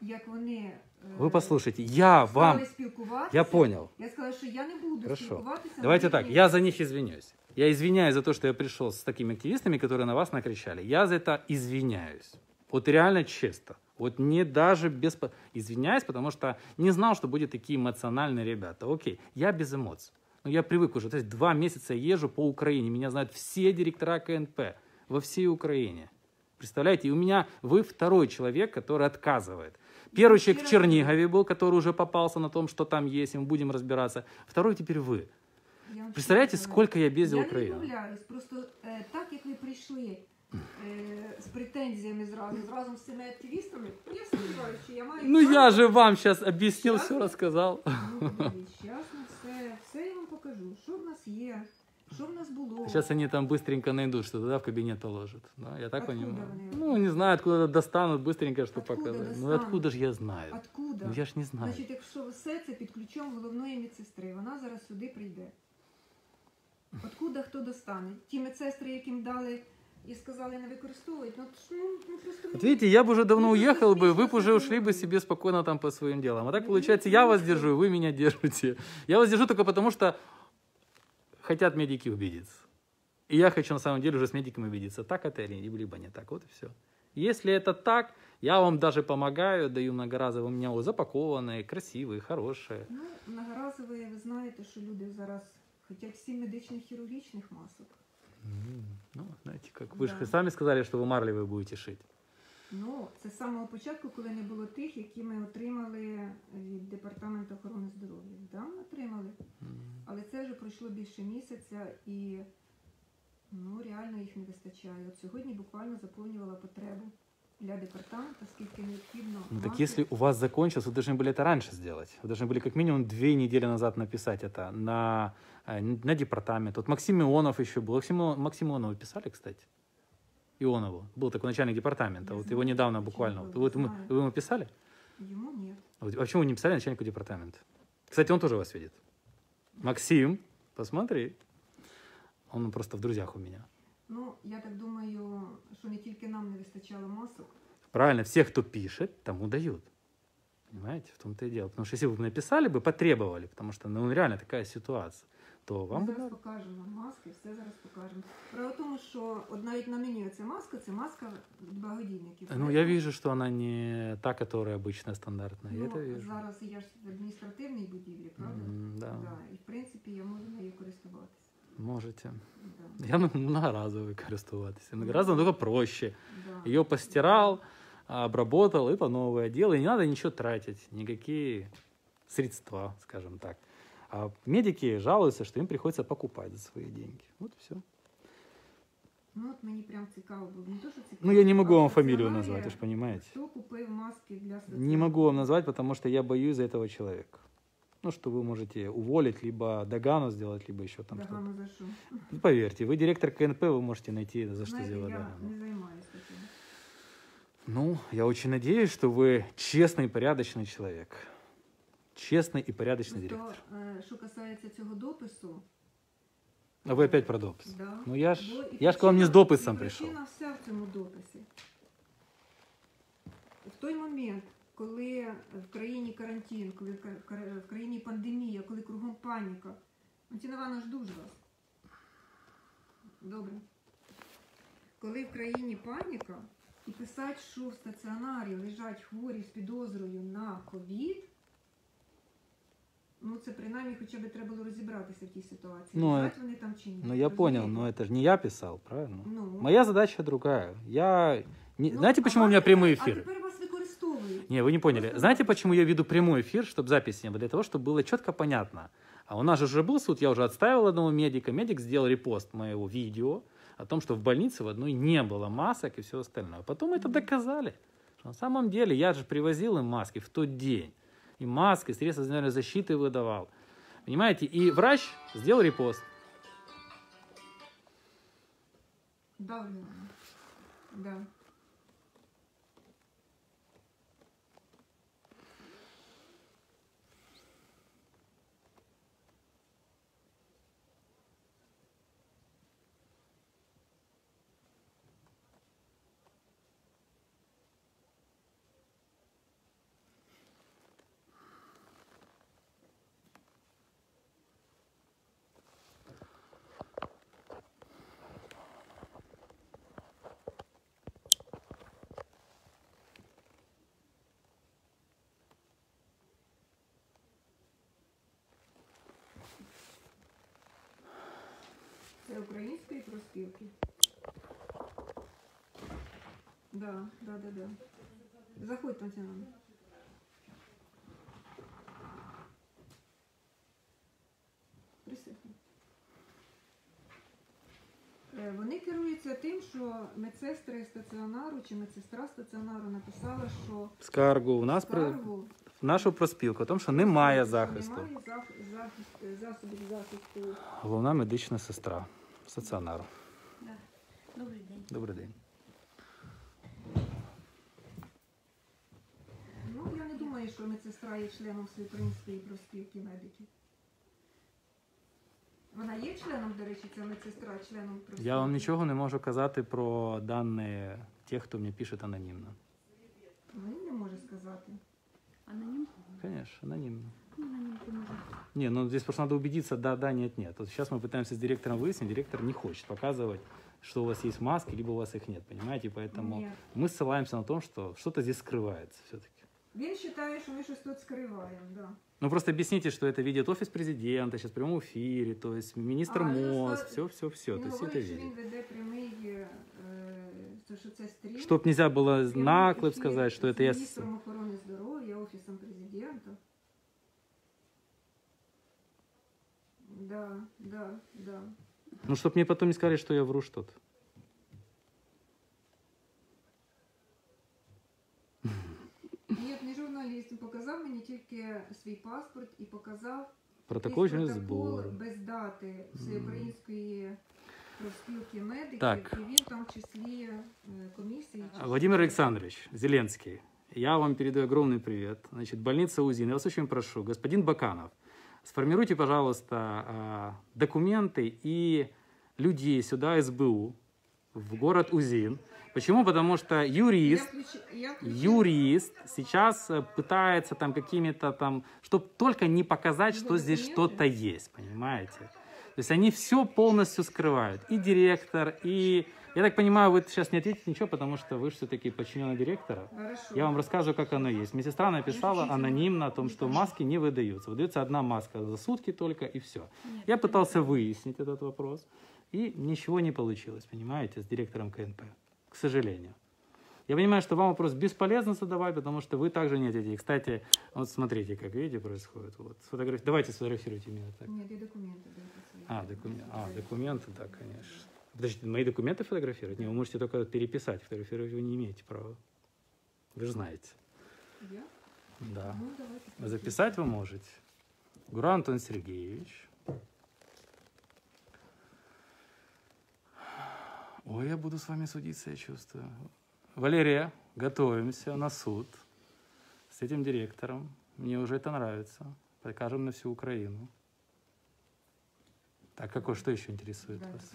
як вони е, Вы послушайте, я стали вам... спілкуватися. Я понял. Я сказала, що я не буду Хорошо. спілкуватися. Давайте на так, їхній- я за них извиняюсь. Я извиняюсь за то, что я пришел с такими активистами, которые на вас накричали. Я за это извиняюсь. Вот реально честно. Вот не даже без... Извиняюсь, потому что не знал, что будут такие эмоциональные ребята. Окей, я без эмоций. Но я привык уже. То есть два месяца езжу по Украине. Меня знают все директора КНП во всей Украине. Представляете, и у меня вы второй человек, который отказывает. Первый человек в Чернигове был, который уже попался на том, что там есть, и мы будем разбираться. Второй теперь вы. Я Представляете, сколько я безил Я не Украину? просто е, так як ви прийшли з претензіями зразу, зразу з цими активістами, я сподіваюся, що я маю Ну право- я же вам сейчас объяснил, Сейчас? все рассказал. Ну, подивись, щас ми все, все я вам покажу. Що в нас є? Що в нас було? Сейчас они там быстренько найдут, что туда в кабинет положат. Да, я так Откуда понимаю. они? Ну, не знаю, откуда достанут быстренько, что Откуда показать. Ну, достанут? откуда же я знаю? Откуда? Ну, я ж не знаю. Значить, якщо все це під ключом головної медсестри, вона зараз сюди прийде. Откуда хто достане? Ті медсестри, яким дали і сказали не використовують, ну, ж, ну, ну просто Вот мені- видите, я бы уже давно Ну, это уехал бы, вы смешно бы уже ушли бы задумано. себе спокойно там по своим делам. А так Ну, получается, ну, я вас ну, держу, и вы меня держите. Я вас держу только потому, что хотят медики убедиться. И я хочу на самом деле уже с медиками убедиться, так это или либо не так. Вот и все. Если это так, я вам даже помогаю, даю многоразово. У меня вот запакованные, красивые, хорошие. Ну, многоразове, ви знаєте, що люди зараз хочуть всі медичних хірургічних масок. М, Ну, знаете, как вы же Да. сами сказали, что вы марлевые будете шить. Ну, це з самого початку, коли не було тих, які ми отримали від департаменту охорони здоров'я. Да, ми отримали. М. Але це вже пройшло більше місяця і ну, реально їх не вистачає. От сьогодні буквально заповнювала потребу для департаменту, скільки необхідно. Ну так маски. если у вас закончилось, вы должны были это раньше сделать. Вы должны были как минимум две недели назад написать это на, э, на департамент. Вот Максим Ионов еще был. Максим, Максим Ионова писали, кстати? Ионову. Был такой начальник департамента. Не вот его знаю, недавно почему буквально. был, Вот, не вот мы- знаю. вы ему писали? Йому ні. А вот- А почему вы не писали начальнику департамента? Кстати, он тоже вас видит. Максим, посмотри. Он просто в друзьях у меня. Ну, я так думаю, що не тільки нам не вистачало масок. Правильно, всех, кто пишет, тому дают. Понимаете, в том-то и дело. Потому что если бы вы написали бы, потребовали, потому что ну, реально такая ситуация, то вам Ми бы зараз дали. покажемо маски, все зараз покажемо. Право в тому, що от навіть на мені ця маска, це маска благодійників. Ну, я вижу, что она не та, которая обычно стандартная. Я Ну, это вижу. зараз я ж в адміністративній будівлі, правда? М, да, Да, і в принципі я можу нею користуватися. можете. Да. Я многоразовый користуватися. Многоразово только проще. Да. Ее постирал, обработал и по новой одел. И не надо ничего тратить, никакие средства, скажем так. А медики жалуются, что им приходится покупать за свои деньги. Вот все. Ну от мені прям цікаво було. Не то, що цікаво. Ну, я не могу а вам фамилию стаціонарі, назвать, вы же понимаете. Хто купив маски для Не стаціонару? могу вам назвать, потому что я боюсь за этого человека. Ну, что вы можете уволить, либо догану сделать, либо еще там что-то. Догану за що? Ну, поверьте, вы директор КНП, вы можете найти за что Знаєте, сделать я догану. не займаюся таким. Ну, я очень надеюсь, что вы честный и порядочный человек. Честный и порядочный Просто, директор. е, що касається цього допису, А вы опять про допуск. да, Ну, я ж- бо і я ж к вам не с причина- дописом і пришел. Причина вся в цьому дописі. В той момент, коли в країні карантин, коли ка- кар- в країні пандемія, коли кругом паніка, Антіна Івановна, жду ж вас. Добре. Коли в країні паніка, і писати, що в стаціонарі лежать хворі з підозрою на ковід, ну це принаймні хоча б треба було розібратися в тій ситуації. Ну, лежать вони там чи ні. Ну, я понял, Розумієте? но это же не я писал, правильно? Ну, Моя задача другая. Я... не- ну, Знаете, а почему у вас меня тепер- прямые А эфиры? тепер вас використовують. Не, вы не поняли. Знаете, почему я веду прямой эфир, чтобы записи не было? Для того, чтобы было четко понятно. А у нас же уже был суд, я уже отставил одного медика. Медик сделал репост моего видео о том, что в больнице в одной не было масок и все остальное. Потом это доказали. Что на самом деле я же привозил им маски в тот день. И маски, средства индивидуальной защиты выдавал. Понимаете? И врач сделал репост. Да, Ольга Іванівна. Да. Проспілки. Да, да, да, да. Заходь. Присядьте. Е, Вони керуються тим, що медсестри стаціонару чи медсестра стаціонару написала, що Скаргу у нас про- скаргу нашу проспілку, тому, що немає захисту. Немає зах- захист- засобів захисту. Головна медична сестра стаціонару. Добрий день. Добрий день. Ну, я не думаю, що медсестра є членом Всеукраїнської профспілки медиків. Вона є членом, до речі, ця медсестра, членом профспілки? Я вам нічого не можу казати про дані тих, хто мені пише анонімно. Мені не може сказати. Аноним? Конечно, анонімно. Ну, аноним ты можешь. Не, ну здесь просто надо убедиться, да, да, нет, нет. Вот сейчас мы пытаемся с директором выяснить, директор не хочет показывать, что у вас есть маски, либо у вас их нет, понимаете? Поэтому Ні. мы ссылаемся на то, что что-то здесь скрывается все-таки. Він вважає, що ми щось тут скриваємо, да. Ну просто объясните, что это видит офис президента, сейчас в прямом эфире, то есть министр А, ну, МОЗ, что- все, все, все, Він то есть это говорить, що він видит. веде прямий, е, то, що це стрім. Чтоб нельзя было Прямий наклеп ефір сказать, что з это я... с- Міністром охорони здоров'я, офісом президента. Да, да, да. Ну, чтоб мне потом не сказали, что я вру что-то. Ні, не журналіст, він показав мені тільки свій паспорт і показав Протокол якийсь через протокол збор. без дати всеукраїнської профспілки медиків, Так. і він там в числі е, комісії. чи Владимир що. Александрович Зеленский, я вам передаю огромный привет. Значит, больница УЗИН, я вас очень прошу, господин Баканов, сформируйте, пожалуйста, а, документы и людей сюда, СБУ, в город УЗИН. Почему? Потому что Я юрист, я включила- юрист сейчас э, пытается там какими-то там, чтобы только не показать, Его что здесь что-то есть, понимаете? То есть они все полностью скрывают. И директор, и... Я так понимаю, вы сейчас не ответите ничего, потому что вы же все-таки подчиненный директора. Хорошо. Я вам рассказываю, как оно есть. Медсестра написала анонимно о том, что маски не выдаются. Выдается одна маска за сутки только, и все. Я пытался выяснить этот вопрос, и ничего не получилось, понимаете, с директором КНП. К сожалению. Я понимаю, что вам вопрос бесполезно задавать, потому что вы также не ответите. Кстати, вот смотрите, как видите, происходит. Вот, сфотограф... Давайте сфотографируйте меня так. Документи дайте свої. А, докумен... а, документы, да, конечно. Подождите, мои документы фотографировать? Не, вы можете только переписать. Фотографировать вы не имеете права. Вы же знаете. Я? Да. Ну, давайте. Записать вы можете. Гуру Антон Сергеевич. Ой, я буду с вами судиться, я чувствую. Валерия, готовимся на суд с этим директором. Мне уже это нравится. Покажем на всю Украину. Так, какое, что еще интересует Дайте вас?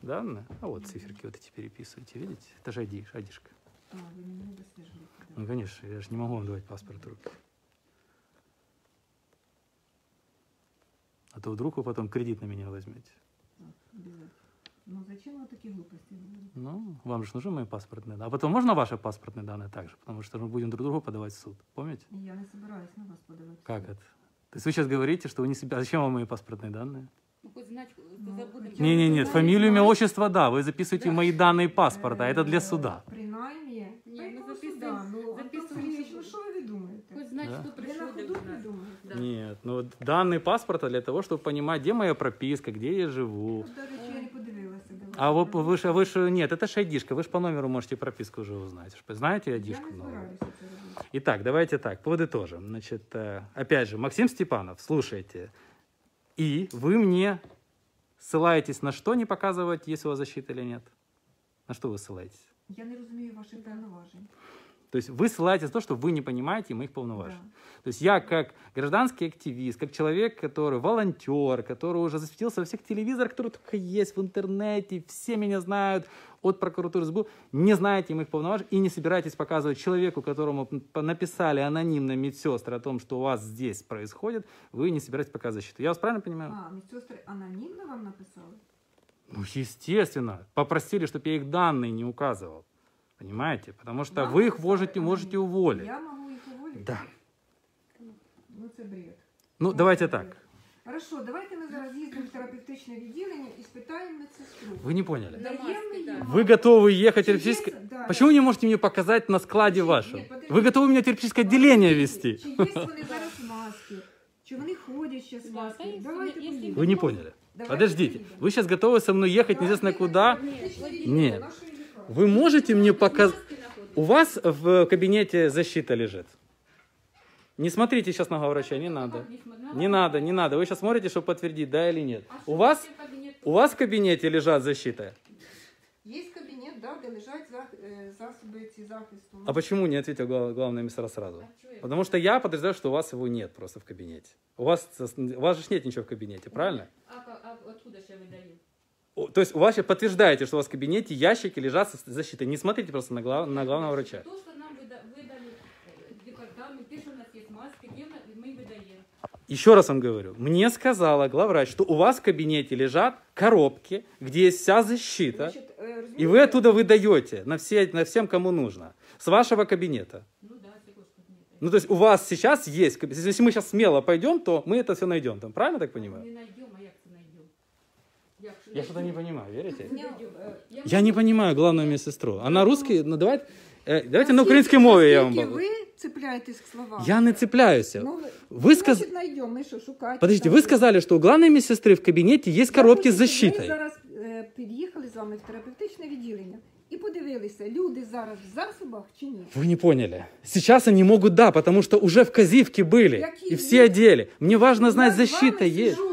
Данные? А вот циферки вот эти переписывайте, видите? Это же ID, айдишка. А, да. Ну, конечно, я же не могу вам давать паспорт руки. А то вдруг вы потом кредит на меня возьмете. Ну, зачем вы такие глупости говорите? Ну, вам же нужны мои паспортные данные. А потом можно ваши паспортные данные также? Потому что мы будем друг другу подавать в суд. Помните? Я не собираюсь на вас подавать. Как это? То есть вы сейчас говорите, что вы не себя... А зачем вам мои паспортные данные? Ну, хоть знать, кто Ну, забудет. хотя бы Не-не-не, знаете, фамилию, имя, знаете, отчество, да. Вы записываете Да. мои данные паспорта, а это для Е, суда. Принаймні. Ні, Та ми якого записуємо- суда? Ну, Антон записуємо, Сергійович, що- ну що ви думаєте? Хоть знать, Да. кто Ви на пришел ходу до нас. придумаєте? Да. Нет, ну вот данные паспорта для того, чтобы понимать, где моя прописка, где я живу. От, А вы, вы, вы ж, нет, это же айдишка, вы же по номеру можете прописку уже узнать. Знаете Я айдишку новую? Итак, давайте так, подытожим. Значит, э, опять же, Максим Степанов, слушайте. И вы мне ссылаетесь на что не показывать, есть у вас защита или нет? На что вы ссылаетесь? Я не розумію ваших повноважень. То есть вы ссылаетесь на то, что вы не понимаете моих полномочий. Да. То есть я как гражданский активист, как человек, который волонтер, который уже засветился во всех телевизорах, которые только есть в интернете, все меня знают от прокуратуры СБУ, не знаете моих полномочий и не собираетесь показывать человеку, которому написали анонимно медсестры о том, что у вас здесь происходит, вы не собираетесь показывать защиту. Я вас правильно понимаю? А, медсестри анонімно вам написали? Ну, естественно. Попросили, чтобы я их данные не указывал. Понимаете? Потому что Вам вы их написали можете, можете анонімно. уволить. Я можу їх уволити? Да. Ну це бред. Ну, давайте так. Хорошо, давайте ми зараз їздимо в терапевтичне відділення і спитаємо медсестру. Вы не поняли. Да. Даємо їй да. маску? Вы готовы ехать в Чи є терапевтическое... це- да, Почему вы не можете мне показать на складе Нет, вашем? подождите. Вы готовы меня в терапевтическое отделение Подождите, вести? Чи є вони зараз в маски? Чи вони ходять ще з Да, маски? та якщо- Давайте якщо- поїдемо. Вы не поняли. Давайте Подождите. поїдемо. Вы сейчас готовы со мной ехать неизвестно Давайте куда? терапевтичне відділення Нет. нашої лікарні. Вы можете мне показать... Маски находят. У вас в кабинете защита лежит? Не смотрите сейчас на главврача, не надо. Как не смотрю? Не надо, не надо. Вы сейчас смотрите, чтобы подтвердить, да или нет. А У что вас, если кабинет у вас в кабинете лежат защиты. Є кабінет, да, де лежать зах- е, засоби ці захисту. А почему не ответил глав- главный комиссар сразу? А чё я- Потому что я подозреваю, что у вас его нет просто в кабинете. У вас, у вас же нет ничего в кабинете, правильно? А, ка- а откуда ще видаю? О, То есть у вас сейчас подтверждаете, что у вас в кабинете ящики лежат с защитой. Не смотрите просто на, глав- на главного врача. То, що нам вида- видали е, департамент, те, що у нас є маски, є, ми видаємо. Еще раз вам говорю, мне сказала главврач, что у вас в кабинете лежат коробки, где есть вся защита, Значить, е, и розумієте? вы оттуда выдаете на, все, на всем, кому нужно, с вашего кабинета. Ну да, з якогось кабінету. Ну, то есть у вас сейчас есть, кабинет. если мы сейчас смело пойдем, то мы это все найдем там, правильно так понимаю? Не знайдемо, а Я что-то не понимаю, верите? Ні, е, Я не понимаю главную медсестру. Она русский, ну давайте, э, давайте на наскільки- украинской мове я вам... наскільки ви цепляєтесь к словам? Я не цепляюсь. Ну, Вы сказ... Значить, знайдемо, ми що, шукати. Подождите, там? вы сказали, что у главной медсестры в кабинете есть коробки с Ми защитой. зараз е, під'їхали з вами в терапевтичне відділення і подивилися, люди зараз в засобах чи ні. Вы не поняли. Сейчас они могут, да, потому что уже в казивке были. Какие И все одели. Мне важно знать, Я з защита вами есть. сижу.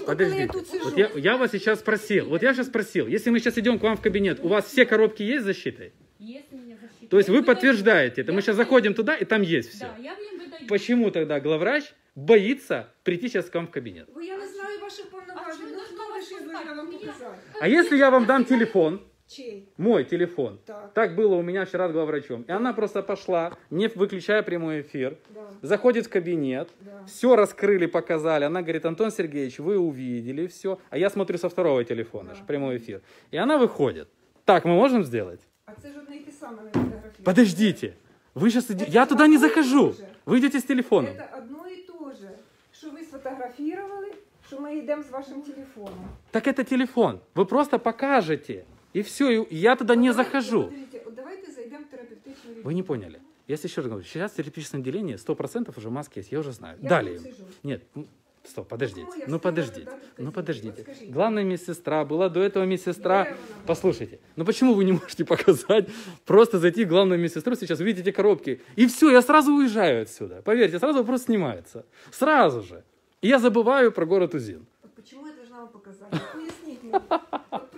дати вказівку, коли я Подождите, тут сижу? вот я, я вас сейчас спросил, вот я сейчас спросил, если мы сейчас идем к вам в кабинет, у вас все коробки есть с защитой? Є у мене защита. То есть Я вы видаю. подтверждаете это, мы Я сейчас видаю. заходим туда, и там есть все. Да, я їм видаю. Почему тогда главврач боится прийти сейчас к вам в кабинет? Бо я не знаю ваших повноважень. А Ну що хто ви ви ще знаєте? должна вам Ні. показати? А если я вам дам телефон, Чей? мой телефон, Так, так было у меня вчера с главврачом, и она просто пошла, не выключая прямой эфир, да, заходит в кабинет, да. все раскрыли, показали. Она говорит, Антон Сергеевич, вы увидели все. А я смотрю со второго телефона, Да. же, прямой эфир. И она выходит. Так, мы можем сделать? А це ж одне і те саме на фотографії. Подождите. Вы сейчас... Это Я туда не одно и захожу. то же. Вы идете с телефоном. Це одно і то же, що ви сфотографували, що ми йдемо з вашим телефоном. Так это телефон. Вы просто покажете. И все, и я туда не От давайте, захожу. подивіться, от давайте зайдемо в терапевтичну Вы не поняли. Я сейчас еще раз говорю, сейчас в терапевтическом отделении 100% уже маски есть, я уже знаю. Я Далее. тут сижу. Нет, м, стоп, подождите. Кому я Ну встигла подождите. дати Ну вказівку? подождите. От скажіть. Главная медсестра, была до этого медсестра. Де вона? Послушайте, ну почему вы не можете показать, просто зайти в главную медсестру, сейчас увидите коробки, и все, я сразу уезжаю отсюда. Поверьте, сразу вопрос снимается. Сразу же. И я забываю про город Узин. От почему я должна вам показати? Поясніть мені.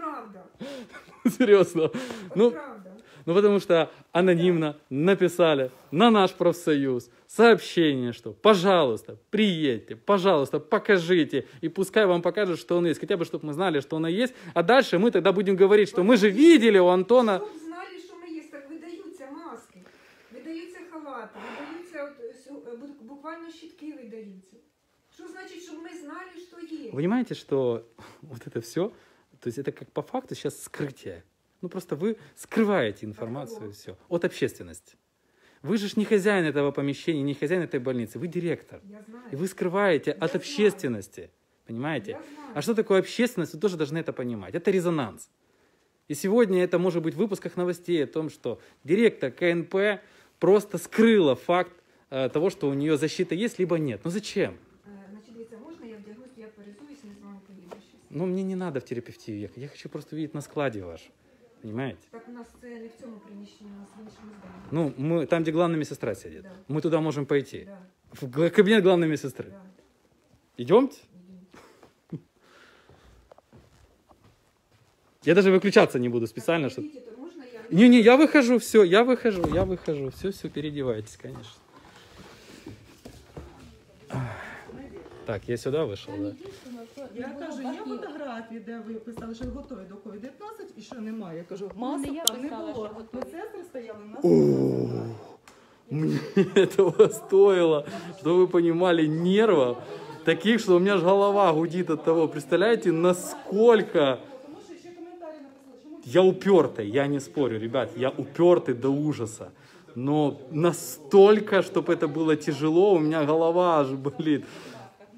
От правда. Серьезно. От Ну, правда. ну потому что анонимно написали на наш профсоюз сообщение, что пожалуйста, приедьте, пожалуйста, покажите, и пускай вам покажут, что он есть, хотя бы, чтобы мы знали, что он есть, а дальше мы тогда будем говорить, что мы же видели у Антона... Щоб знали, що ми є, так видаються маски, видаються халати, видаються от, е, сю- е, бу- буквально щітки видаються. Що значить, щоб ми знали, що є? Понимаете, что вот это все, то есть это как по факту сейчас скрытие. Ну просто вы скрываете информацию все от общественности. Вы же ж не хозяин этого помещения, не хозяин этой больницы, вы директор. Я знаю. И вы скрываете Я от знаю. общественности. Понимаете? А что такое общественность, вы тоже должны это понимать. Это резонанс. И сегодня это может быть в выпусках новостей о том, что директор КНП просто скрыла факт э, того, что у нее защита есть, либо нет. Ну зачем? Е, Значить, дивіться, можна я вдягнусь, я перезуюсь, не з вами поїду щось. Ну, мне не надо в терапевтию ехать. Я хочу просто увидеть на складе ваш. Понимаете? Так у нас це не в цьому приміщенні, у нас в іншому зданні. Ну, мы там, где главная медсестра сидит. Да. Мы туда можем пойти. Да, В г- кабинет главной медсестры. да. Идемте? Я даже выключаться не буду специально, Так, чтобы... видите, то можна я? Не-не, я выхожу, все, я выхожу, я выхожу. Все, все, переодевайтесь, конечно. Так, я сюда вышел, Там да? єдине, що Я не було кажу, є папіру. фотографії, де ви писали, що ви готові до COVID-19 і що немає. Я кажу, Ну, не масок я там не писала, було. що готові. Медсестри стояли, у нас Мне этого стоило, что вы понимали, нервов таких, что у меня аж голова гудит от того. Представляете, насколько Тому що ще коментарі написали, чому я упертый, я не спорю, ребят, я упертый до ужаса. Но настолько, чтобы это было тяжело, у меня голова аж болит.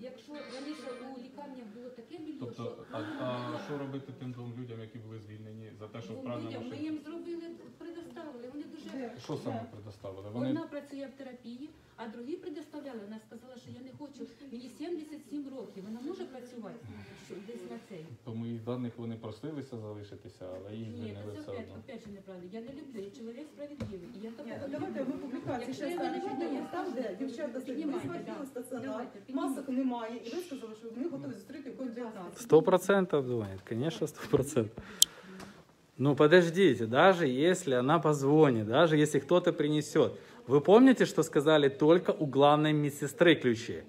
якщо раніше у лікарнях було таке більйо, Тобто, що а, а що робити тим двом людям, які були звільнені за те, що Бо правильно людям ми їм зробили, предоставили. Вони дуже Що саме предоставили? Вони Одна працює в терапії, а другі предоставляли. Вона сказала, що я не хочу. Мені 77 років. Вона може працювати що десь на цей. по моїх даних вони просилися залишитися, але їх Ні, звільнили це все опять, одно. опять же неправда. Я не люблю. Я чоловік справедливий. І я Ні, такого не давайте люблю. ми публікації Якщо ще я не станемо. люблю, Там, де дівчата стоять, ви Піднімайте, схватили да. стаціонар, Давайте, піднімайте. масок немає, і ви сказали, що ми готові зустріти код 19. Сто процентов звонит, конечно, сто процентов. Ну подождите, даже если она позвонит, даже если кто-то принесет. вы помните, что сказали только у главной медсестры ключи?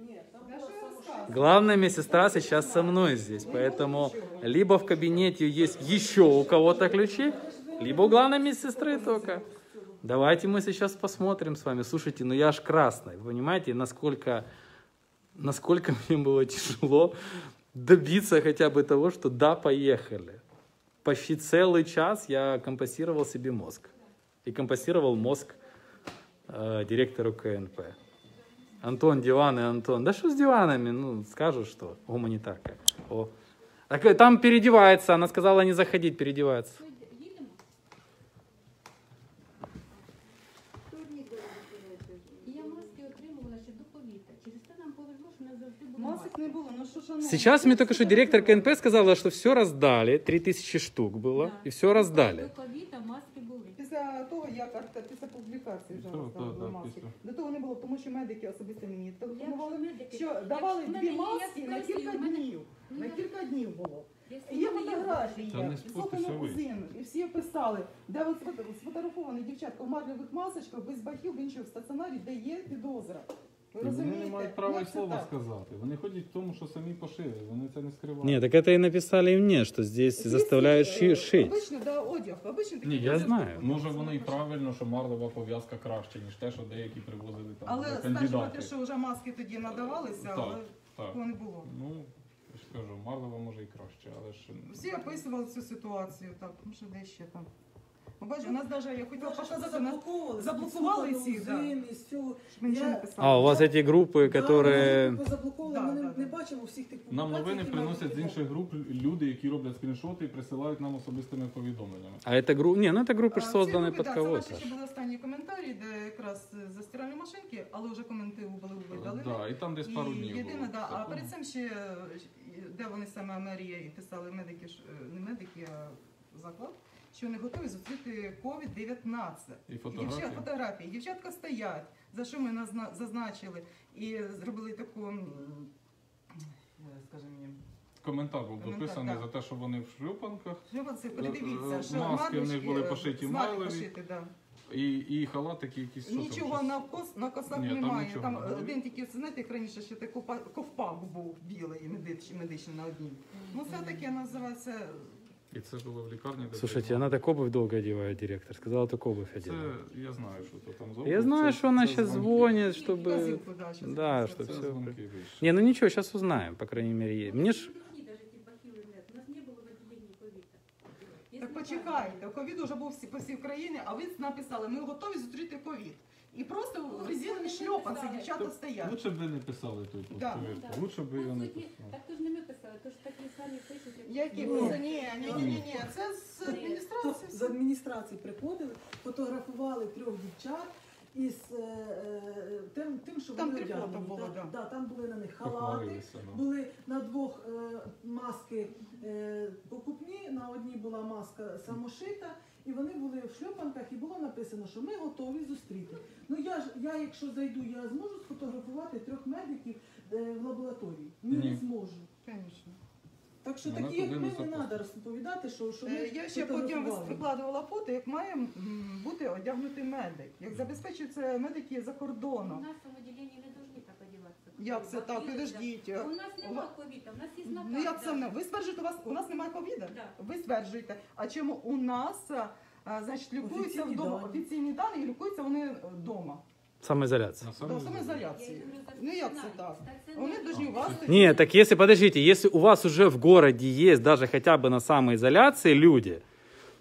Главная медсестра сейчас со мной здесь, поэтому либо в кабинете есть еще у кого-то ключи, либо у главной медсестры только. Давайте мы сейчас посмотрим с вами. Слушайте, ну я аж красный. Вы понимаете, насколько, насколько мне было тяжело добиться хотя бы того, что да, поехали. Почти целый час я компостировал себе мозг. И компостировал мозг э, директору КНП. Антон, диваны, Антон. Да что с диванами? Ну, скажу, что гуманитарка. О. Так э, там переодевается. Она сказала не заходить, переодевается. Їдемо? І я маски отримувала ще до ковіда. Через це нам повезло, що нас завжди були маски. Масок не було, ну що шановні. Сейчас мне только что директор КНП сказала, что все раздали. 3000 штук было. Да. И все раздали. Після того, як Арта- після публікації вже Так, розставили так, так, маски. після. До того не було, тому що медики особисто мені телефонували, що давали дві маски на кілька мене- днів. Ну, На кілька днів було. І Є фотографії, Та не слухано спустися ви. узин, і всі писали, де от сфото- сфотографовані дівчатка в марлевих масочках, без бахів, в інших в стаціонарі, де є підозра. Ви І вони розумієте? не мають права Як це слова так? сказати. Вони ходять в тому, що самі пошили. Вони це не скривають. Нет, так это и написали мне, что здесь заставляют Е, ши- шить. Обично, да, одяг. Обично Ні, я одяг- знаю. Може воно і правильно, що марлева пов'язка краще, ніж те, що деякі привозили там Але кандидати. стверджувати, що вже маски тоді надавалися, але так. такого не було. Ну, я ж кажу, марлева може і краще, але ж Всі описували цю ситуацію, так, ну що де ще там. Ну, бачиш, у нас навіть, я хотіла показати, у нас заблокували. заблокували всіх, да. Зим і всю. щоб ми нічого не Я- писали. А, у вас эти группы, которые... Да, заблокували, Да, ми не, да, не да. бачимо всіх тих нам публікацій, новини які приносять з нам інших груп люди, які роблять скріншоти і присилають нам особистими повідомленнями. А это группа... Не, ну это группы ж А, ці созданы групи, под да, кого-то. Це наші ще були останні коментарі, де якраз е, за стиральні машинки, але вже коменти були видалені. Да, і там десь пару І днів. єдине, було. да, а Такого. перед цим ще, е, де вони саме мерія і писали медики, ж, е, не медики, а заклад, що вони готові зустріти COVID-19. І Дівчат, фотографії. фотографії. Дівчатка стоять, за що ми назна- зазначили і зробили таку, м, е, скажімо, мені, Коментар був Коментар, дописаний так. за те, що вони в шлюпанках, що це Е, е, що маски в них були е, пошиті майлові. пошиті, да. і, і халатики якісь. що там Нічого щось? на, кос, на косах Ні, там немає. нічого Там, не один тільки, знаєте, як раніше ще такий ковпа- ковпак був білий, медичний, медичний на одній. Ну це таке називається. І це було в лікарні. де Слушайте, це- она так обувь долго одевает, директор. Сказала, так обувь Це одевает. я знаю, що то там за Я обувь, знаю, це- что она це сейчас дзвонки. звонит, чтобы... Вказівку, да, щас Да, це- что Це все. дзвонки вийшли. Не, ну ничего, сейчас узнаем, по крайней мере. е- Мне ж... Які даже ті бахіли нет. У нас не було в відділенні ковіда. Є Так знімальні. почекайте, ковід вже був всі по всій Україні, а ви написали, ми готові зустріти ковід. І просто в резинові шльопанці дівчата стоять. Лучше б ви не писали тут. Да. повірте. Да. Лучше б ви його не писали. Так то ж не ми писали, то ж такі самі пишуть, як Які Ну? Ні, ні, ні, ні, ні, це з То адміністрації. з адміністрації приходили, фотографували трьох дівчат із е, е, тим, тим, що Там вони одягнені. було, Так, да. да, там були на них халати, були на двох е, маски е, покупні, на одній була маска самошита, і вони були в шльопанках, і було написано, що ми готові зустріти. Ну я ж я, якщо зайду, я зможу сфотографувати трьох медиків е, в лабораторії. Ні, Ні. не зможу. Звісно. Так що Вона такі, як ми, повинна не треба розповідати, що, що ми Е, Я ще потім фотографували. викладувала фото, як має м, бути одягнутий медик, як забезпечуються медики за У кордоном. нас в відділенні не повинні так одягатися. Як це так? Бахіли, Підождіть. У нас У немає ковіда, у нас є наказ. Ну як це не? Ви стверджуєте, у вас у нас немає ковіда? Да. Ви стверджуєте. А чому у нас а, значить лікуються Офіційні вдома? дані. Офіційні дані і лікуються вони вдома. Самоизоляция. На До самому самоізоляції. Я говорю, Ну як це стаціонар, так? стаціонар. Вони повинні у вас Нет, так если, подождите, если у вас уже в городе есть даже хотя бы на самоизоляции люди,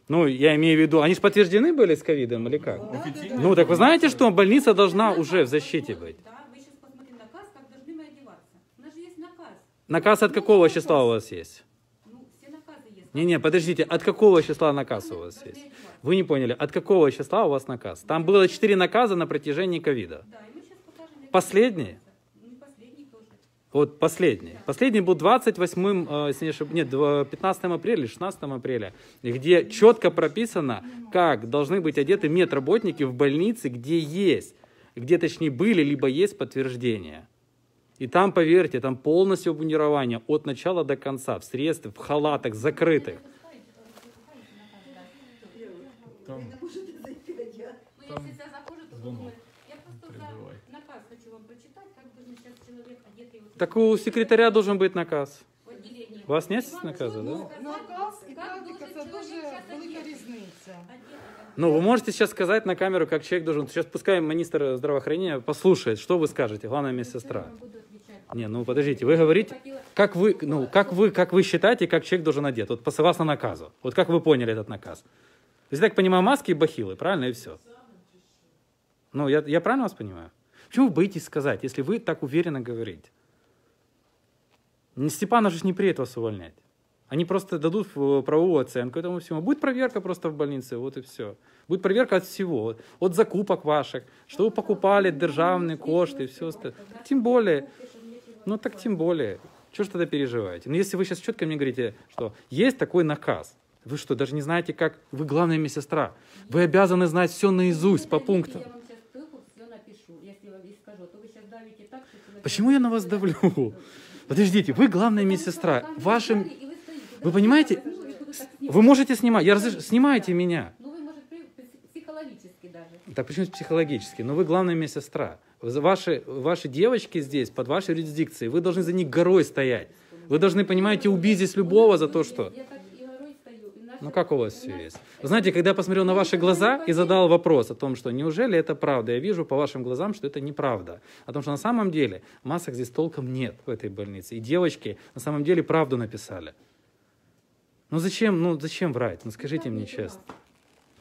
ну, я имею в виду, они же подтверждены были с ковидом или как? Да, да, Офіційно? да. Ну, так вы знаете, что больница должна уже в защите быть? Да, вы сейчас посмотрите наказ, как должны мы одеваться. У нас же есть наказ. Наказ от какого числа у вас есть? Ну, все наказы есть. Не-не, подождите, от какого числа наказ у вас есть? Вы не поняли, от какого числа у вас наказ? Там было 4 наказа на протяжении ковида. Да, и мы сейчас покажем. як Последний? Не последний тоже. Вот последний. Последний был 28, э, если не ошибаюсь, нет, два- 15 апреля, 16 апреля, где четко прописано, как должны быть одеты медработники в больнице, где есть, где точнее были, либо есть подтверждение. И там, поверьте, там полностью обмундирование от начала до конца, в средствах, в халатах, закрытых. Там Ви не можете зайти, а я. Ну, если я захожу, то звонок. подумают. Я просто за наказ хочу вам прочитать, как должен сейчас человек одетый вот Так у секретаря должен быть наказ. в отделении. У вас нет И вам да? сказать, Наказ і как практика должен це человек дуже велика різниця. Одетый, как Ну, вы можете сейчас сказать на камеру, как человек должен... Сейчас пускай министр здравоохранения послушает, что вы скажете, главная медсестра. Я вам буду отвечать. Не, ну подождите, вы говорите, как вы, ну, как вы, как вы считаете, как человек должен одет? Вот по- согласно наказу. Вот как вы поняли этот наказ? То есть, я так понимаю, маски и бахилы, правильно, и все. Ну, я, я правильно вас понимаю? Почему вы боитесь сказать, если вы так уверенно говорите? Не Степанов же не приедет вас увольнять. Они просто дадут э, правовую оценку этому всему. Будет проверка просто в больнице, вот и все. Будет проверка от всего. От, закупок ваших, что вы покупали, державные кошты и все остальное. Тем более, ну так тем более. Чего ж тогда переживаете? Ну если вы сейчас четко мне говорите, что есть такой наказ, вы что, даже не знаете, как... Вы главная медсестра. Вы обязаны знать все наизусть по Подождите, пунктам. Человек... Почему я на вас давлю? Подождите, вы главная медсестра. Вашим... вы понимаете? Вы можете снимать. Я разреш... Снимайте меня. Ну. Так почему психологически? Ну вы главная медсестра. Ваши, ваши девочки здесь, под вашей юрисдикцией, вы должны за них горой стоять. Вы должны, понимаете, убить здесь любого за то, что... Я так и горой стою. и наши- Ну как у вас все есть? Знаете, когда я посмотрел на ваши глаза и задал вопрос о том, что неужели это правда, я вижу по вашим глазам, что это неправда. О том, что на самом деле масок здесь толком нет в этой больнице. И девочки на самом деле правду написали. Ну зачем, ну зачем врать? Ну скажите мне честно.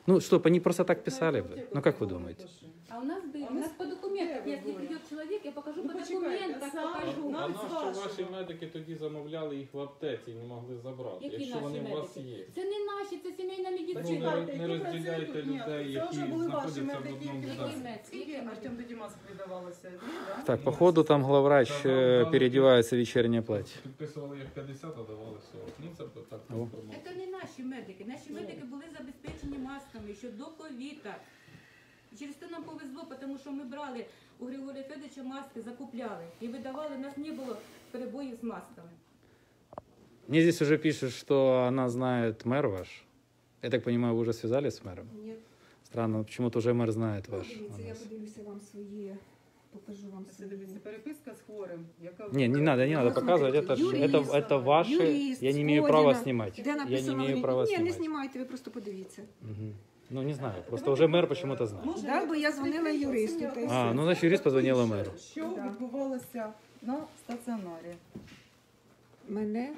Ну что, они просто так писали бы? Ну как вы думаете? А у нас были, А у мы нас с- по документам, Де ви если говорите? придет человек, я покажу Ну, по почекайте, документах, сам- покажу. нам- А з нащо вашого. ваші медики тоді замовляли їх в аптеці і не могли забрати, Які якщо наші вони у вас медики? є? Це не наші, це сімейна Ну, медицина. не, не розділяйте людей, Це які вже були ваші знаходяться в медики, одному які зданні. Які Скільки Артем тоді масок видавалося? Дві, да? Так, походу там главврач э, переодевается в вечернее платье. Підписували як 50, а давали 40. Ну це так О. інформація. Це не наші медики. Наші медики були забезпечені масками ще до ковіда. І Через це нам повезло, тому що ми брали у Григорія Федоровича маски, закупляли і видавали. У нас не було перебоїв з масками. Мне здесь уже пишут, что она знает мэр ваш. Я так понимаю, вы уже связались с мэром? Ні, Странно, почему-то уже мэр знает ну, ваш. дивіться, я адрес. подивлюся вам свої, покажу вам Це свої. дивіться, переписка з хворим. Яка Не, не надо, не надо Ну, показывать. смотрите, Это, ж- юрист, это, это ваши. юрист, я не имею Сходина, права снимать. Де Я не написано имею в- права Ні, не снимать. знімайте, ви просто подивіться. Мгм. Ну, не знаю. Просто уже мэр почему-то знает. Може, Да, бо я дзвонила юристу. та й А, все. ну, значит, юрист позвонила мэру. Що Да. відбувалося на стаціонарі? Мене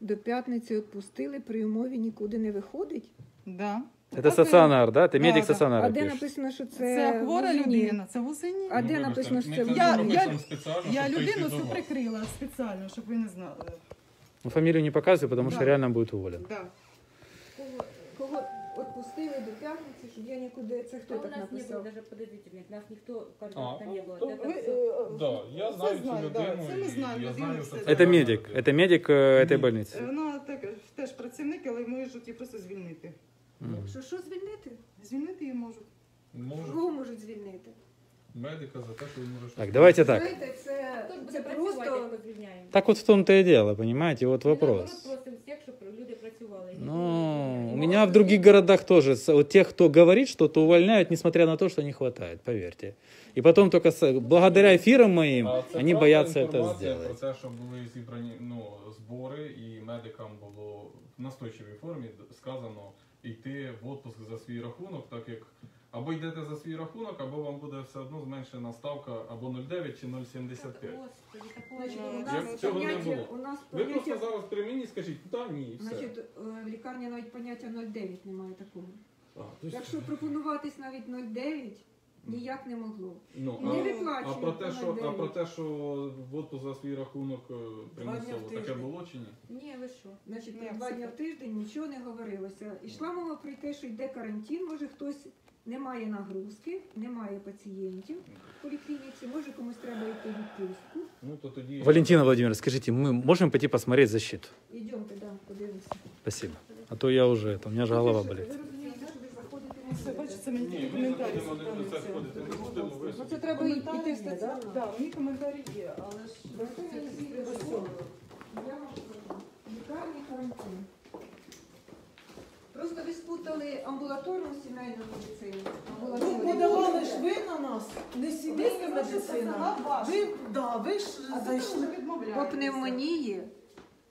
до п'ятниці відпустили при умові нікуди не виходить. Да. Это стационар, да? Ты Да, медик да. стационара А де пишешь. написано, що це, Це хвора в Узині? людина, це в Узині. А Ну, де вибачте, написано, що ми це це в Я- зробимо я- сам спеціально, Я щоб людину прийти цю до вас. прикрила спеціально, щоб ви не знали. Ну, фамилию не показывай, потому что Да. реально будет уволен. Да. Кого, кого відпустили до п'ятниці, щоб я нікуди. Це хто А у так нас не было написав? даже подозрительных, нас никто А, контакта не было. то Это Ви, всё. е, Да, я Все знаю цю знаю, да, людину, це ми і знаємо, я знаю, людину що все це Это знаємо. медик. Это медик э, этой Нет. больницы. Вона так, теж працівник, але можуть її просто звільнити. Мгм. Що, що звільнити? Звільнити її можуть. Може, Кого можуть звільнити? медика за те, що він може Так, давайте так. Знаєте, це, Хто буде це працювати, просто як ми звільняємо? Так вот в том-то и дело, понимаете? Вот Ми, наоборот, вопрос. просимо всіх, щоб люди працювали. Ну, у меня в других городах тоже, с- вот тех, кто говорит что-то, увольняют, несмотря на то, что не хватает, поверьте. И потом только с- благодаря эфирам моим, А це они правда боятся это інформація сделать. Про те, що були зібрані ну, збори, і медикам було в настойчивій формі сказано йти в отпуск за свій рахунок, так як або йдете за свій рахунок, або вам буде все одно зменшена ставка або 0,9 чи 0,75. Господи, у не Як нас цього не поняття, було? у нас Ви просто поняття, зараз при мені скажіть, та ні, і все. значить, е, в лікарні навіть поняття 0,9 немає такого. А, то есть- Якщо пропонуватись навіть 0,9, Ніяк не могло. Ну, Не а, виплачують а про те, що, а про те, що в отпуск за свій рахунок е, примусово, таке тиждень. було чи ні? Ні, ви що? Значить, Ні, два все дні в тиждень нічого не говорилося. Ішла мова про те, що йде карантин, може хтось немає нагрузки, немає пацієнтів в поліклініці, може комусь треба йти в відпустку. Ну то тоді Валентина Владимировна, скажите, мы можем пойти посмотреть защиту? Ідемте, да, подивимося. Спасибо. А то я уже, это, у меня же голова Ви болит. розумієте, що ви заходите Все, на бачите, мені Ні, тільки ми коментарі заходимо один до цікавляться. ходити не будемо. ви Ну, собі. це треба йти Коментарі в є, да? стаціонар. Да, мені коментарі є, але ж без цього. Я вам скажу, лікарні карантин. Просто ви спутали амбулаторну сімейну медицину. Ну, подавали ж ви на нас, не сімейська Ви медицина. Ви, да, ви ж ви зайшли. По пневмонії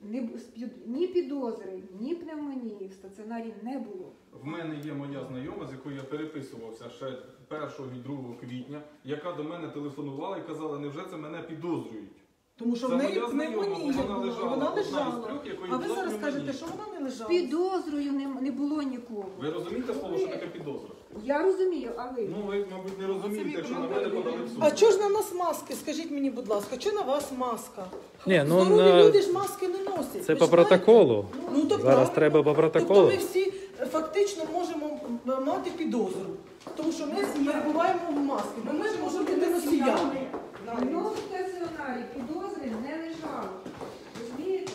не бу- сп'ю- ні підозри, ні пневмонії в стаціонарі не було. В мене є моя знайома, з якою я переписувався ще 1 і 2 квітня, яка до мене телефонувала і казала, невже це мене підозрюють? Тому що Це в неї моя знайома, пневмонія вона була, лежала, вона одна із лежала. трьох, якої А ви була зараз пневмонія. кажете, що вона не лежала. підозрою не, не було нікого. Ви розумієте слово, що таке підозра? Я розумію, а ви? Ну ви, мабуть, не розумієте, якщо на мене подали в суд. А чого ж на нас маски? Скажіть мені, будь ласка, чого на вас маска? Ні, ну, Здорові на- люди ж маски не носять. Це ви по ж знаєте? протоколу. Ну, то Зараз правильно. треба по протоколу. Тобто ми всі е, фактично можемо м, мати підозру. Тому що ми перебуваємо в маски. Ми можемо бути носіями. В стаціонарі підозри не лежало. Розумієте?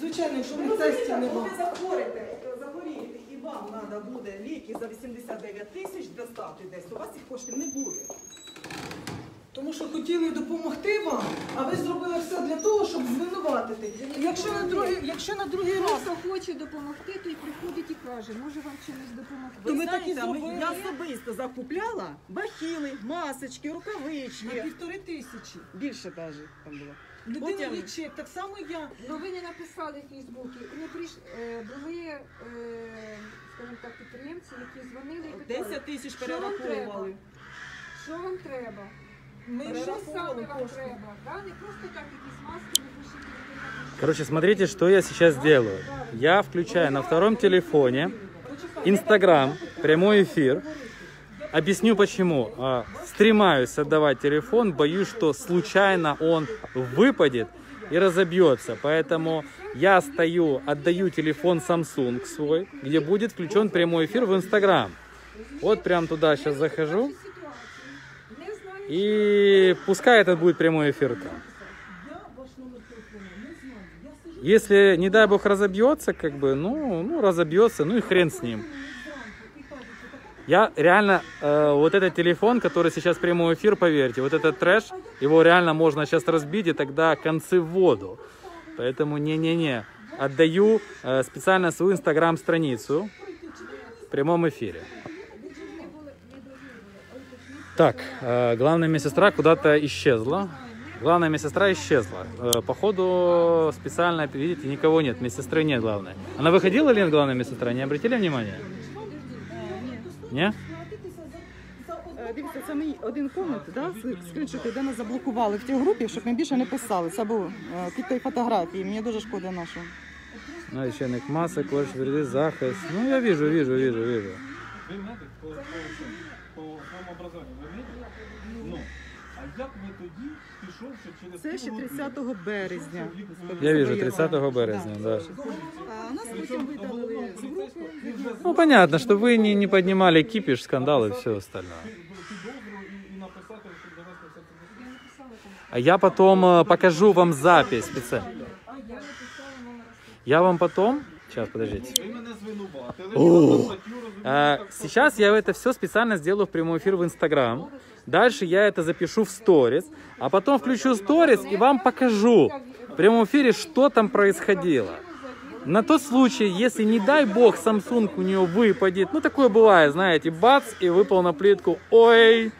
Звичайно, якщо Ви ми розумієте, не коли ви захворите, захворієте і вам треба буде ліки за 89 тисяч достати десь, у вас цих коштів не буде. Тому що хотіли допомогти вам, а ви зробили все для того, щоб звинуватити. Якщо на другий, якщо на другий раз, Хто хоче допомогти, той приходить і каже, може вам чимось допомогти. То ми так і знаєте, ми- зробили. я особисто закупляла бахіли, масочки, на рукавички. півтори тисячі. Більше навіть там було. Людина Потім- є так само я. Ну ви не написали в Фейсбуці. Не прийшли, е, були, е, скажімо так, підприємці, які дзвонили і питали, 10 тисяч Що вам перераховували. що вам треба? Короче, смотрите, что я сейчас делаю. Я включаю на втором телефоне Инстаграм, прямой эфир. Объясню почему. А, Стремаюсь отдавать телефон, боюсь, что случайно он выпадет и разобьется. Поэтому я стою, отдаю телефон Samsung свой, где будет включен прямой эфир в Инстаграм. Вот прям туда сейчас захожу. И пускай это будет прямой эфир Если, не дай бог, разобьется, как бы, ну, ну разобьется, ну и хрен с ним. Я реально, э, вот этот телефон, который сейчас прямой эфир, поверьте, вот этот трэш, его реально можно сейчас разбить, и тогда концы в воду. Поэтому не-не-не, отдаю э, специально свою инстаграм-страницу в прямом эфире. Так, э, главная медсестра куда-то исчезла. Главная медсестра исчезла. Э, Походу специально, видите, никого нет. Медсестры нет, главное. Она выходила, Лен, главная медсестра? Не обратили внимания? Не? Е, Дивіться, це мій один комент, да, з- скріншоти, де нас заблокували в тій групі, щоб ми більше не писали. Це був е, під тої фотографії. Мені дуже шкода нашого. Ну, священник масок, ваш верди, захист. Ну, я вижу, вижу, вижу, вижу. Ви медик по, по, по своєму образованню, ви медик? Ну, а як ви тоді, пішовши через Це ще півроку, 30 березня. Я вижу, 30 березня, да. А нас потім видалили з групи. Ну, понятно, что вы не, не поднимали кипиш, скандал и все остальное. підозру і, і написати, щоб довести все це до суду? А я потом э, покажу вам запись специально. Я вам потом... Сейчас, подождите. Звинуватили. А, Сейчас я это все специально сделаю в прямой эфир в Инстаграм. Дальше я это запишу в сторис, а потом включу сторис и вам покажу в прямом эфире, что там происходило. На тот случай, если, не дай бог, Samsung у нее выпадет, ну такое бывает, знаете, бац, и выпал на плитку, ой,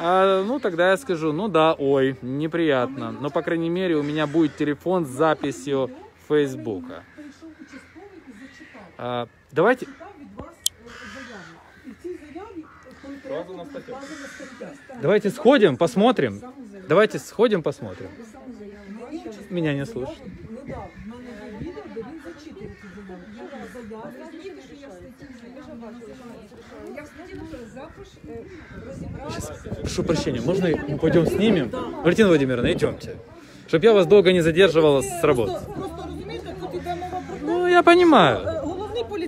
А, ну тогда я скажу, ну да, ой, неприятно, но по крайней мере у меня будет телефон с записью Фейсбука. вказана стаття. давайте сходим, посмотрим. Давайте сходим, посмотрим. Мені участковий Меня не заяву слышно. Не дав. В мене є відео, де він зачитує цю заяву. Я заява. Я хотіла запиш розібратися. Прошу прощения, можно мы пойдем снимем? Валентина Владимировна, идемте. Чтоб я вас долго не задерживал с работы. Просто, просто розумієте, тут іде мова про те, Ну, я понимаю.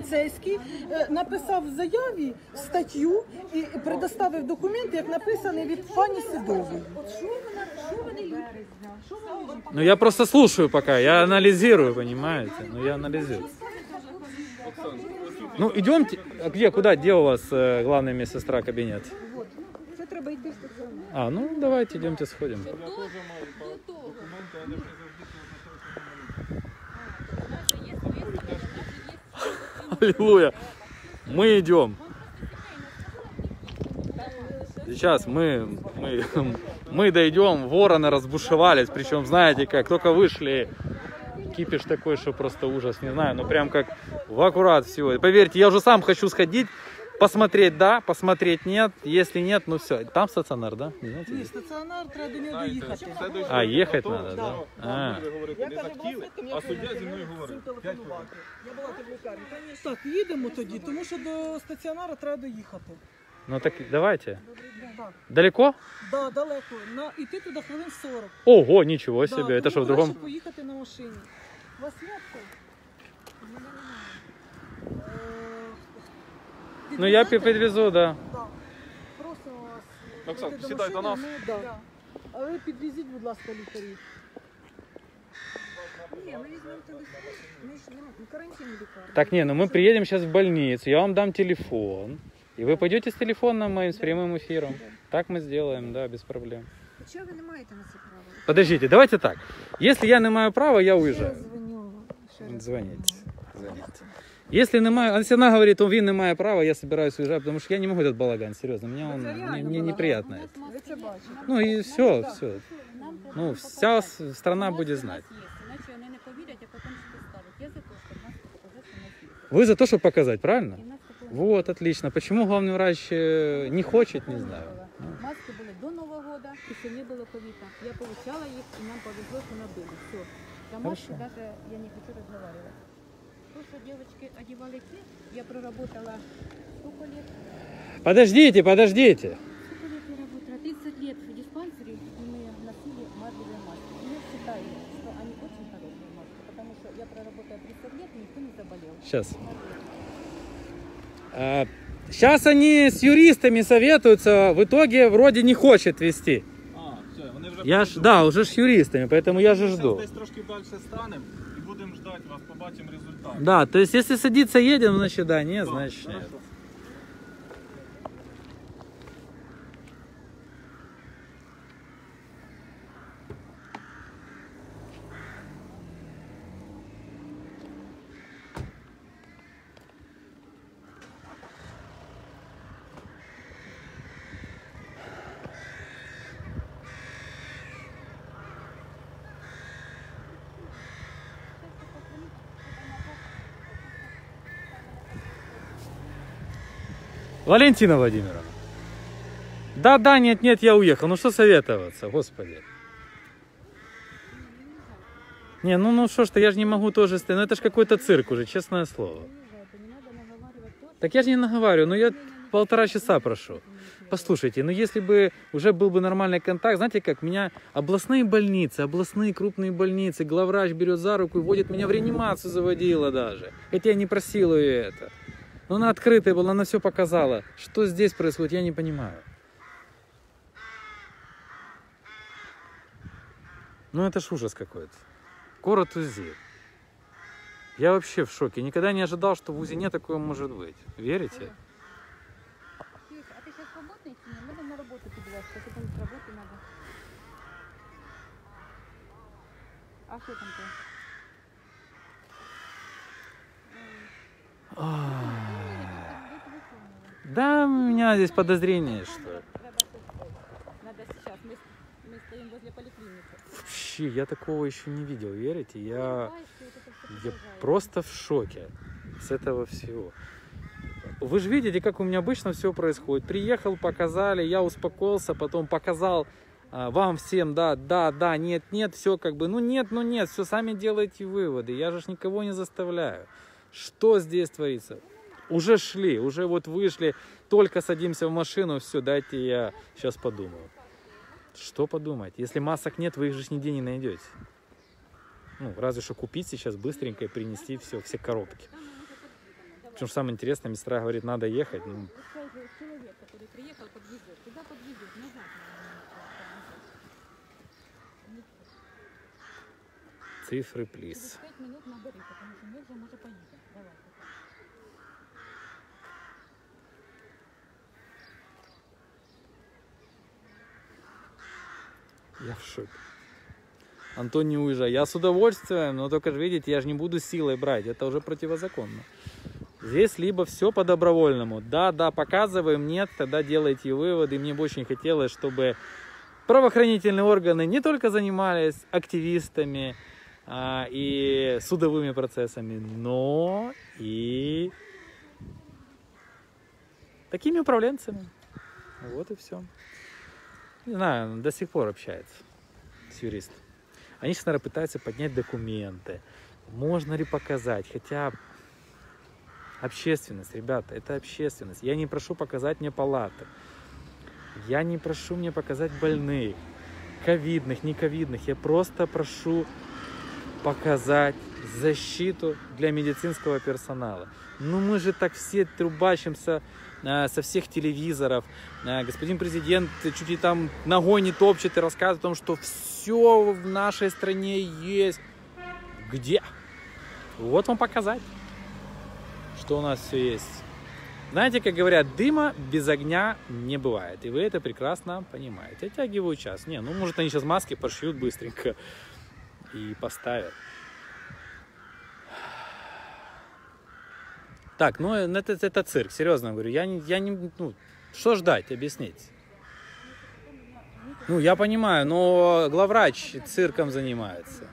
Е, Головний поліцейський е, написав в заяві статтю і предоставив документи, як написаний від пані Сидової. Що вона, що вони люблять? Що вони люблять? Ну, я просто слушаю пока, я анализирую, понимаете? Ну, я анализирую. Ну, идемте. А где, куда, где у вас э, главная медсестра кабинет? Це треба йти в стаціонар. А, ну, давайте, идемте сходим. Аллилуйя. Мы идем. Сейчас мы, мы, мы дойдем, вороны разбушевались, причем, знаете как, только вышли, кипиш такой, что просто ужас, не знаю, ну прям как в аккурат всего. Поверьте, я уже сам хочу сходить, посмотреть да, посмотреть нет, если нет, ну все. Там стационар, да? Не знаете, Ні, где? стаціонар, треба до нього Знаєте, доїхати. все дійшло А, до їхати того, надо, що да? вам А. люди говорити не захотіли, а суддя зі мною говорив. П'ять хвилин. Я була в лікарні, звісно. Так, їдемо тоді, тому що до стаціонара треба доїхати. Ну так давайте. Так, Далеко? да, далеко. На, іти туди хвилин 40. Ого, ничего Да, себе, это тому что, в краще другом? поїхати на машині. У вас є авто? Е, Ну я підвезете? подвезу, да. Да. Просимо вас. Оксан, прийти до сідай до машини, нас. ми- да. А ви підвезіть, будь ласка, лікарів. Ні, ми візьмемо телефон. Ми ж не карантин лікарні. Так, не, ну мы приедем сейчас в больницу, я вам дам телефон, и вы пойдете с телефоном моим, с прямым эфиром. Так мы сделаем, да, без проблем. Хоча ви не маєте на це права. Подождите, давайте так. Если я не маю права, я Я уезжаю. дзвоню. ще раз. Звоните. Звоните. Если не маю, если она говорит, он не має права, я собираюсь уезжать, потому что я не могу этот балаган, серьезно, мне, он, мне, мне неприятно это. Ви це бачите. Ну и все, все. Нам треба Ну, показати. вся с- страна Маски будет у знать. нас є, Іначе вони не повірять, а потім що ставить. Я за те, щоб маски показати у нас є. Вы за то, чтобы показать, правильно? І в нас такого Вот, отлично. Почему главный врач э, не хочет, не знаю. Ну, Маски були до Нового года, і ще не було ковіда. Я получала їх, і нам повезло, що набили. Все. За маски Хорошо. даже я не хочу разговаривать. То, что девочки одевали те, я проработала сколько лет? Подождите, подождите. Сколько лет я работала? 30 лет в диспансере, и мы носили марлевые маски. И я считаю, что они очень хорошие маски, потому что я проработала 30 лет, и никто не заболел. Сейчас. сейчас они с юристами советуются, в итоге вроде не хочет вести. А, все, Я ж, да, уже с юристами, поэтому я же жду. десь трошки далі станемо ждати вас, побачимо результат. Да, то есть если садиться едем, значит да, нет, значит нет. Валентина Владимировна. Да, да, нет, нет, я уехал. Ну что советоваться, господи. Не, ну ну что ж ты, я же не могу тоже стоять. Ну это же какой-то цирк уже, честное слово. Так я же не наговариваю, ну я полтора часа прошу. Послушайте, ну если бы уже был бы нормальный контакт, знаете как, меня областные больницы, областные крупные больницы, главврач берет за руку и водит меня в реанимацию заводила даже. Хотя я не просил ее это. Но она открытая была, она все показала. Что здесь происходит, я не понимаю. Ну это ж ужас какой-то. Город УЗИ. Я вообще в шоке. Никогда не ожидал, что в УЗИ такое может быть. Верите? А ты сейчас свободный? Мне надо на работу, будь ласка, потом с работы надо. А что там ты? Да, у меня здесь подозрение, что... Надо сейчас, мы, мы стоим возле поликлиники. Вообще, я такого еще не видел, верите? Я, я просто в шоке с этого всего. Вы же видите, как у меня обычно все происходит. Приехал, показали, я успокоился, потом показал а, вам всем, да, да, да, нет, нет, все как бы, ну нет, ну нет, все сами делайте выводы. Я же ж никого не заставляю. Что здесь творится? Уже шли, уже вот вышли, только садимся в машину, все, дайте я сейчас подумаю. Что подумать? Если масок нет, вы их же нигде не найдете. Ну, разве что купить сейчас быстренько и принести все, все коробки. Причем самое интересное, медсестра говорит, надо ехать. Ну, цифры, плиз. 5 минут набери, потому что ми вже може поїде. Давай. Я в шоке. Антон, не уезжай. Я с удовольствием, но только же, видите, я же не буду силой брать. Это уже противозаконно. Здесь либо все по-добровольному. Да, да, показываем, нет, тогда делайте выводы. Мне бы очень хотелось, чтобы правоохранительные органы не только занимались активистами а, и судовыми процессами, но и такими управленцами. Вот и все. Не знаю, до сих пор общается с юристом. Они сейчас, наверное, пытаются поднять документы. Можно ли показать? Хотя общественность, ребята, это общественность. Я не прошу показать мне палаты. Я не прошу мне показать больных, ковидных, не ковидных. Я просто прошу показать защиту для медицинского персонала. Ну мы же так все трубачимся а, со всех телевизоров. А, господин президент чуть ли там ногой не топчет и рассказывает о том, что все в нашей стране есть. Где? Вот вам показать, что у нас все есть. Знаете, как говорят, дыма без огня не бывает. И вы это прекрасно понимаете. Оттягиваю час. Не, ну может они сейчас маски пошьют быстренько и поставят. Так, ну это, это цирк, серьезно говорю. Я я не, ну, что ждать, объясните. Ну, я понимаю, но главврач цирком занимается.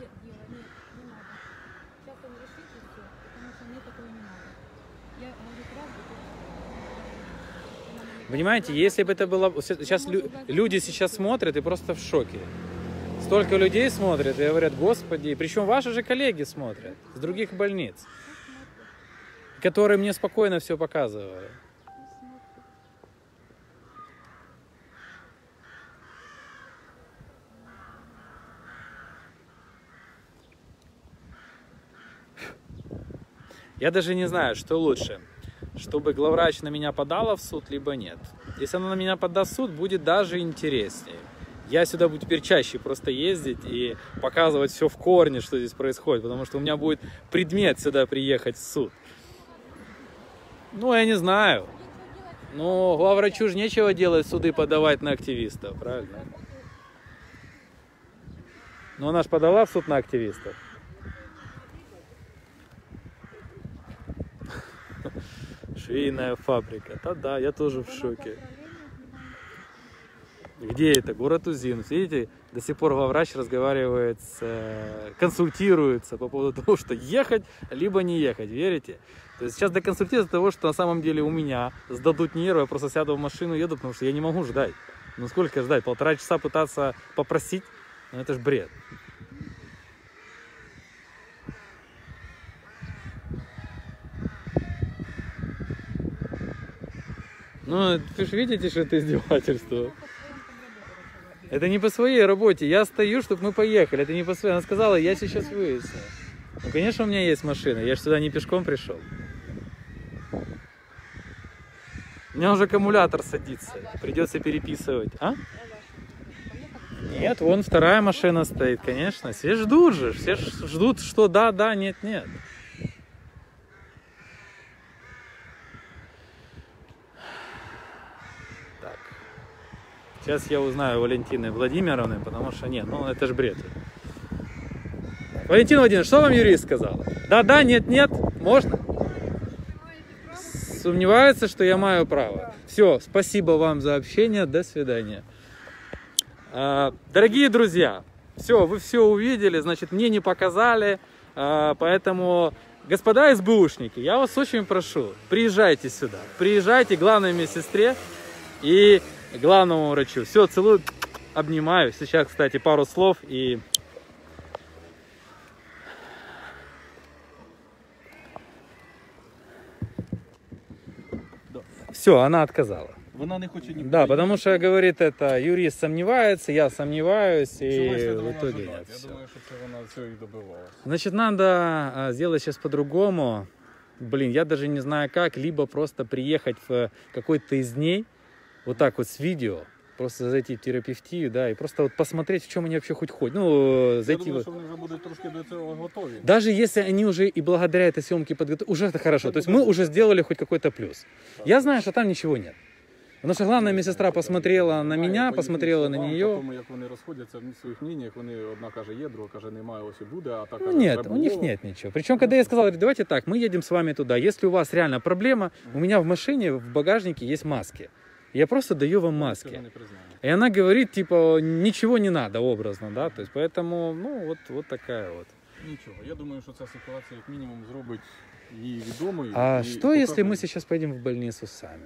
Понимаете, если бы это было... Сейчас лю- люди сейчас смотрят и просто в шоке. Столько людей смотрят и говорят, господи, причем ваши же коллеги смотрят с других больниц, которые мне спокойно все показывали. Я даже не знаю, что лучше, чтобы главврач на меня подала в суд, либо нет. Если она на меня подаст в суд, будет даже интереснее. Я сюда буду теперь чаще просто ездить и показывать все в корне, что здесь происходит, потому что у меня будет предмет сюда приехать в суд. Ну, я не знаю. Ну, главврачу же нечего делать суды подавать на активистов, правильно? Но она же подала в суд на активистов. Швейная фабрика. Да-да, я тоже в шоке. Где это? Город Узин. Видите, до сих пор главврач разговаривает, с, э, консультируется по поводу того, что ехать, либо не ехать. Верите? То есть сейчас доконсультируется того, что на самом деле у меня сдадут нервы, я просто сяду в машину и еду, потому что я не могу ждать. Ну сколько ждать? Полтора часа пытаться попросить? Ну это ж бред. Ну, вы же видите, что это издевательство. Это не по своей работе. Я стою, чтобы мы поехали. Это не по своей. Она сказала, я сейчас выясню. Ну, конечно, у меня есть машина. Я же сюда не пешком пришел. У меня уже аккумулятор садится. Придется переписывать. А? Нет, вон вторая машина стоит, конечно. Все ждут же. Все ж ждут, что да, да, нет, нет. Так. Сейчас я узнаю Валентины Владимировны, потому что нет, ну это же бред. Валентина Владимировна, что вам юрист сказала? Да, да, нет, нет, можно? Сомневается, что я маю право. Все, спасибо вам за общение, до свидания. А, Дорогие друзья, все, вы все увидели, значит, мне не показали, а, поэтому, господа СБУшники, я вас очень прошу, приезжайте сюда, приезжайте к главной медсестре и главному врачу. Все, целую, обнимаю. Сейчас, кстати, пару слов и Все, она отказала. Вона не хоче ні Да, потому что, говорит, это юрист сомневается, я сомневаюсь, и в итоге нет. Я думаю, що це вона цього і добивалася. Значит, надо а, сделать сейчас по-другому. Блин, я даже не знаю как, либо просто приехать в какой-то из дней, вот так вот с видео, просто зайти в терапевтию, да, и просто вот посмотреть, в чем они вообще хоть ходят. Ну, э, Я зайти думаю, вот. що вони вже будуть трошки до цього готові. Даже если они уже и благодаря этой съемке подготовлены, уже это хорошо. То есть мы уже сделали хоть какой-то плюс. Я знаю, что там ничего нет. Потому что главная медсестра посмотрела на меня, посмотрела на нее. Тому як вони розходяться в своїх мненнях, вони одна каже є, друга каже немає, ось і буде, а та Ну, каже, нет, «Вже у них було». нет ничего. Причем, когда я сказал, говорю, давайте так, мы едем с вами туда. Если у вас реально проблема, у меня в машине, в багажнике есть маски. Я просто даю вам Цього маски. не признаю. И она говорит, типа, ничего не надо, образно, да, то есть поэтому, ну, вот, вот такая вот. Нічого. Я думаю, що ця ситуація як мінімум зробить її відомою. А і что, если покаже- мы сейчас поедем в больницу сами?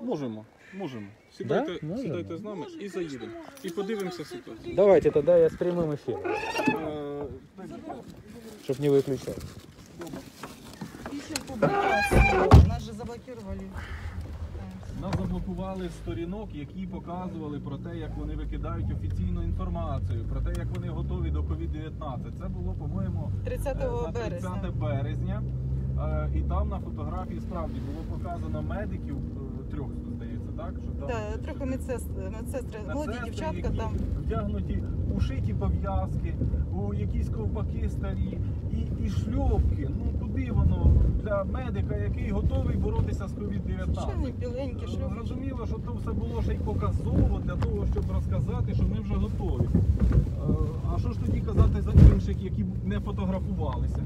можемо? Можемо. Сідайте, Да? Можемо. сідайте з нами і заїдемо. І подивимося ситуацію. Давайте тогда я с прямым эфиром, Е, чтобы не выключать. Нас же заблокировали. Нас заблокували сторінок, які показували про те, як вони викидають офіційну інформацію, про те, як вони готові до COVID-19. Це було, по-моєму, 30 е, на 30 березня. березня. Е, І там на фотографії справді було показано медиків е, трьох, здається, так? Що там Так, трохи медсестри, медсестри, молоді медсестри, дівчатка які там. вдягнуті у шиті пов'язки, у якісь ковпаки старі і, і шльопки. Ну куди воно для медика, який готовий боротися з COVID-19? Звичайні біленькі шлюбки. Зрозуміло, що то все було ще й показово для того, щоб розказати, що ми вже готові. Е, А що ж тоді казати за інших, які не фотографувалися?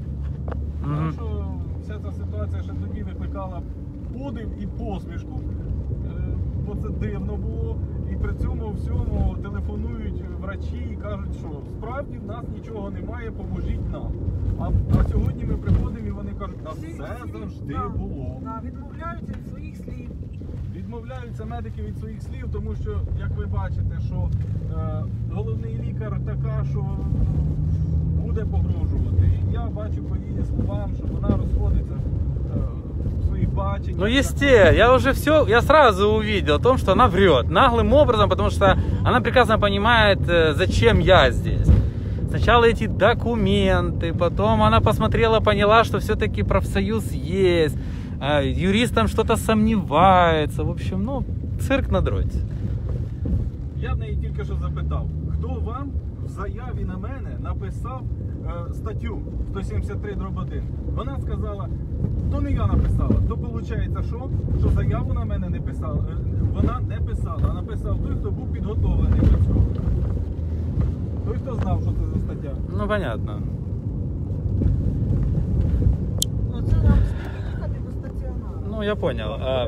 Так що вся ця ситуація ще тоді викликала подив і посмішку, Е, бо це дивно було. І при цьому всьому телефонують врачі і кажуть, що справді в нас нічого немає, поможіть нам. А, а сьогодні ми приходимо і вони кажуть, нас все завжди було. Да, відмовляються від своїх слів. Відмовляються медики від своїх слів, тому що, як ви бачите, що е, головний лікар така, що буде погрожувати. І я бачу по її словам, що вона розходиться е, в своїх баченнях. Ну, есте, я уже все, я сразу увидел о том, что она врет наглым образом, потому что она прекрасно понимает, э, зачем я здесь. Сначала эти документы, потом она посмотрела, поняла, что все-таки профсоюз есть, а юрист там что-то сомневается. В общем, ну, цирк на дроте. Я в неї тільки що запитав, хто вам в заяві на мене написав е, статтю 173 дроб 1. Вона сказала, то не я написала. То виходить, що? Що заяву на мене не писала. е, Вона не писала, а написав той, хто був підготовлений до цього. Той, хто знав, що це за стаття. Ну, понятно. Оце нам скільки їхати до стаціонару. Ну, я понял. Вони А,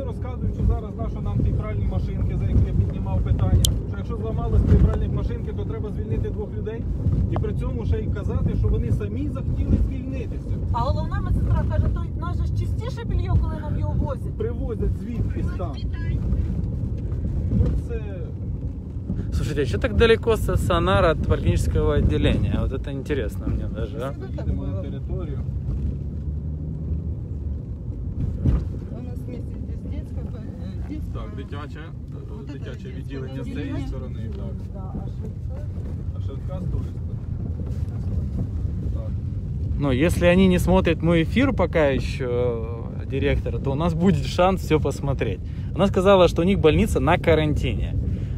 що зараз нащо нам ті пральні машинки, за які я піднімав питання. Що якщо зламались ті пральні машинки, то треба звільнити двох людей. І при цьому ще й казати, що вони самі захотіли звільнитися. А головна медсестра каже, то нас же ж чистіше білье, коли нам його возять. Привозять звідкись там. Ну це. слушайте, а что так далеко стационар от поликлинического отделения? Вот это интересно мне даже, а? Їдемо на територію. дитяче, е, Вот это дитяче дитяче відділення з відділення. цієї сторони, так. Да, а швидка? А швидка з тої сторони. Так. Ну, если они не смотрят мой эфир пока еще, э, директор, то у нас будет шанс все посмотреть. Она сказала, что у них больница на карантине.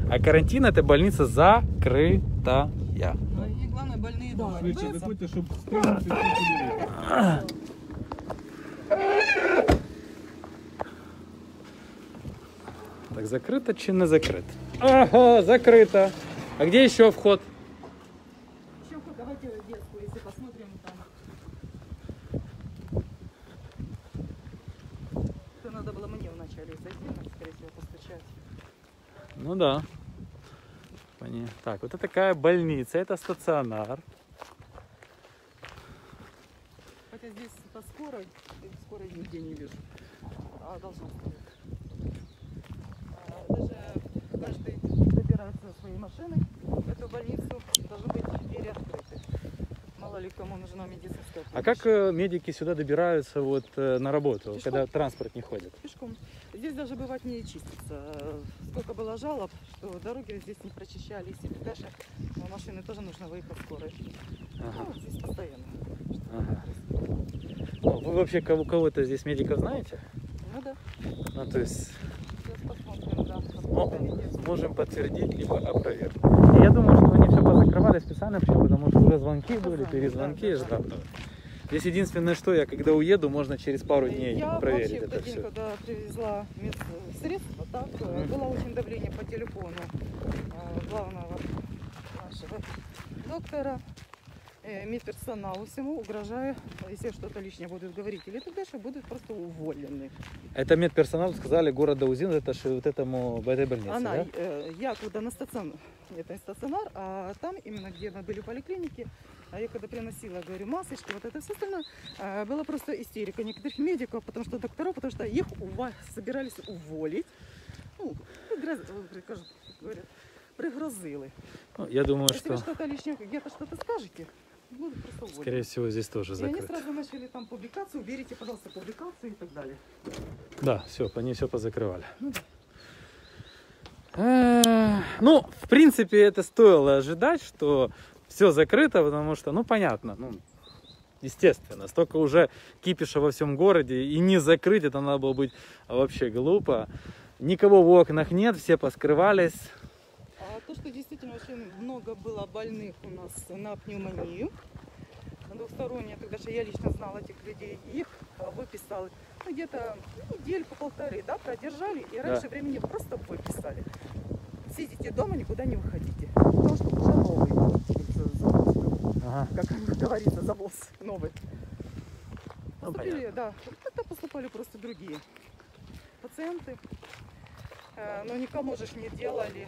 А карантин это больница закрытая. Ну, и главное, больные Да. дома. Швидше виходьте, щоб встигнути Так, закрыто чи не закрыто? Ага, закрыто. А где еще вход? Еще давайте детскую, если посмотрим там. Это надо было мне вначале зайти, надо, скорее всего, постучать. Ну да. Так, вот это такая больница, это стационар. Хотя здесь по скорой, скорой нигде не вижу. А должна стоять. Даже каждый добирается своей машиной в эту больницу. Должны быть двери открыты. Мало ли кому нужна медицинская помощь. А как э, медики сюда добираются вот э, на работу, Пешком. когда транспорт не ходит? Пешком. здесь даже бывать не чистится. Э, Сколько было жалоб, что дороги здесь не прочищались, и дальше ну, машины тоже нужно выехать скорой. Ага, Ну, здесь постоянно. ага. Ну, Вы вообще кого- кого-то здесь медиков знаете? Ну да, Ну, то есть. Ну, можем подтвердить, либо опровергнуть. Я думаю, что они все позакрывали специально, почему? Потому что уже звонки были, перезвонки. Да, да, да. Здесь единственное, что я когда уеду, можно через пару дней Я проверить вообще это все. когда привезла медсредства, так, э, было очень давление по телефону э, главного нашего доктора, медперсоналу всему, угрожая, если что-то лишнее будут говорить, или так дальше будут просто уволены. Это медперсонал сказали города Узин, это же вот этому в этой больнице, Она, да? э, я когда на стационар, это не стационар, а там именно, где мы были в поликлинике, а я когда приносила, говорю, масочки, вот это все остальное, э, была просто истерика некоторых медиков, потому что докторов, потому что их ува- собирались уволить, ну, пригроз- э, говорят, пригрозили. Ну, я думаю, Если вы что, что-то лишнее, где-то что-то скажете, будут просто уволить. скорее всего, здесь тоже И они закрыто. сразу начали там публикацию, уберите, пожалуйста, публикацию и так далее. Да, все, они все позакрывали. Э, Ну, в принципе, это стоило ожидать, что все закрыто, потому что, ну, понятно, ну, естественно, столько уже кипиша во всем городе, и не закрыть это надо было быть вообще глупо. Никого в окнах нет, все поскрывались. То, что действительно очень много было больных у нас на пневмонию, на двухстороннее, тогда что я лично знала этих людей, их выписали ну, где-то недельку-полторы, да, продержали, и раньше времени просто выписали. Сидите дома, никуда не выходите. Потому что уже новый, Ага. как говорится, завоз новый. Ну, Поступили, да, тогда поступали просто другие пациенты. Э, Но никому же не делали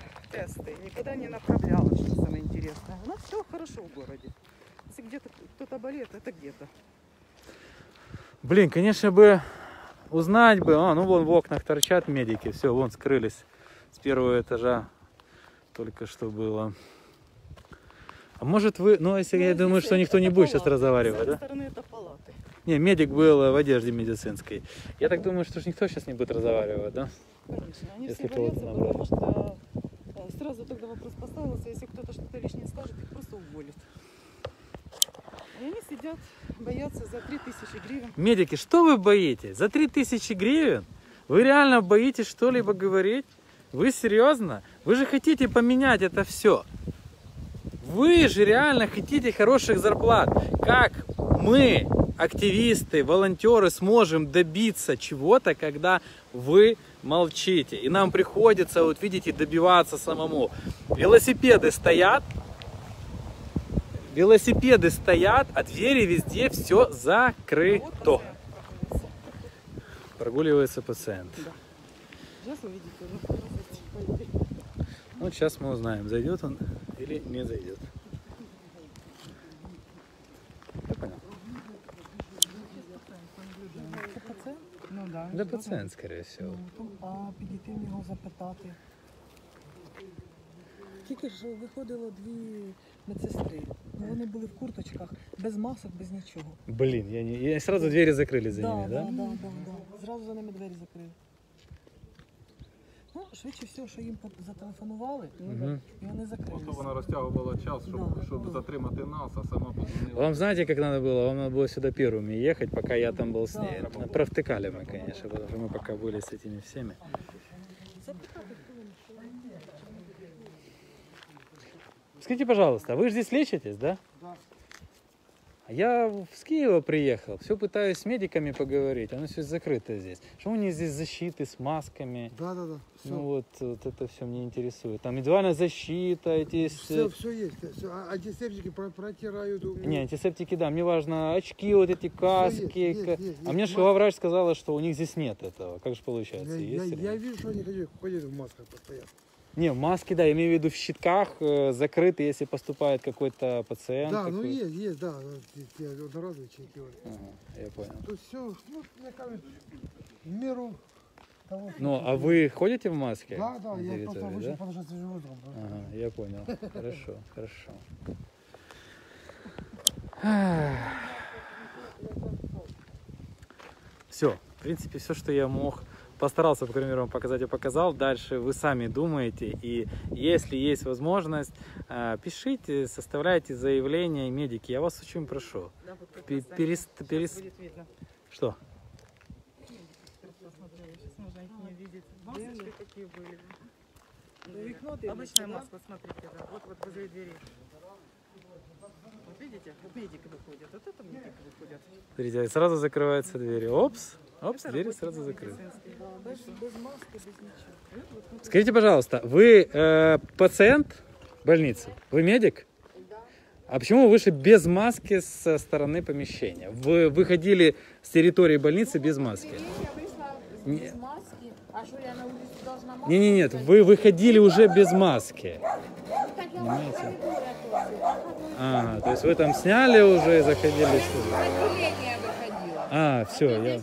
никуда не направлялось, что самое интересное. У нас все хорошо в городе. Если где-то кто-то болеет, это где-то. Блин, конечно бы узнать бы, а, ну вон в окнах торчат медики, все, вон скрылись с первого этажа, только что было. А может вы, ну если я Ну, думаю, здесь что никто не будет сейчас палаты. Разговаривать, да? стороны это палаты. Не, медик был в одежде медицинской. Я так думаю, что ж никто сейчас не будет разговаривать, да? Конечно, они Если все боятся, потому что сразу тогда вопрос поставился, если кто-то что-то лишнее скажет, их просто уволят. И они сидят, боятся за 3000 гривен. Медики, что вы боитесь? За 3000 гривен? Вы реально боитесь что-либо говорить? Вы серьезно? Вы же хотите поменять это все. Вы же реально хотите хороших зарплат. Как мы, активисты, волонтеры, сможем добиться чего-то, когда вы молчите? И нам приходится, вот видите, добиваться самому. Велосипеды стоят, велосипеды стоят, а двери везде все закрыто. Прогуливается пациент. Ну. Вот сейчас мы узнаем, зайдет он или не зайдет. Я понял. Ну Де пацієнт, скоріше всього. А підійти в нього запитати. Тільки ж виходило дві медсестри. Ну, Вони були в курточках, без масок, без нічого. Блін, я не... я сразу двері закрили за ними, да? да, да, да, да. Зразу за ними двері закрили. Ну, швидше всього, що їм зателефонували, Мгм. і вони закрилися. Просто вона розтягувала час, щоб, Да, щоб да. затримати нас, а сама позвонила. Вам знаете, как надо было? Вам надо было сюда первыми ехать, пока я там был с Да. ней. Провтыкали мы, конечно, потому что мы пока были с этими всеми. Скажите, пожалуйста, вы же здесь лечитесь, да? А Я с Киева приехал, все пытаюсь с медиками поговорить, оно все закрыто здесь. Что у них здесь защиты с масками? Да, да, да. Все, Ну вот, вот это все мне интересует. Там индивидуальная защита, эти... все, все есть. Все. А антисептики про- протирают. у меня. Не, антисептики, да, мне важно очки, вот эти каски. есть, ка- есть, есть. А мне главврач сказала, что у них здесь нет этого. Как же получается? Я, я, есть я нет? вижу, что они ходят в масках постоянно. Не, маски, да, я имею в виду в щитках э, закрыты, если поступает какой-то пациент. да, ну есть, есть, да. вот те- одноразовые вот. Ага, я понял. Тут все, ну, мне кажется, в меру того, что- Ну, а вы ходите в маске? Да, да, на я просто вышел да? подышать свежим воздухом. просто. Ага, я понял. Хорошо, хорошо. Все, в принципе, все, что я мог постарался, по крайней мере, вам показать и показал. Дальше вы сами думаете. И если есть возможность, э, пишите, составляйте заявления, медики. Я вас очень прошу. Да, вот как Пе- раз, да, перест- сейчас перест- будет видно. Что? Масочки какие были. Обычная маска, смотрите, да. Вот, вот возле двери. Видите, вот медики выходят. Вот это медики выходят. Смотрите, сразу закрываются двери. Опс, опс, Это двери сразу закрыты. Без, без маски, без нічого. Скажите, пожалуйста, вы э, пациент больницы? Вы медик? А почему вы вышли без маски со стороны помещения? Вы выходили с территории больницы без маски? Я вышла Не- без маски. А что я на улице должна маску? Не, не, нет, вы выходили уже без маски. Так я Понимаете? А, то есть вы там сняли уже и заходили сюда. А, все, я,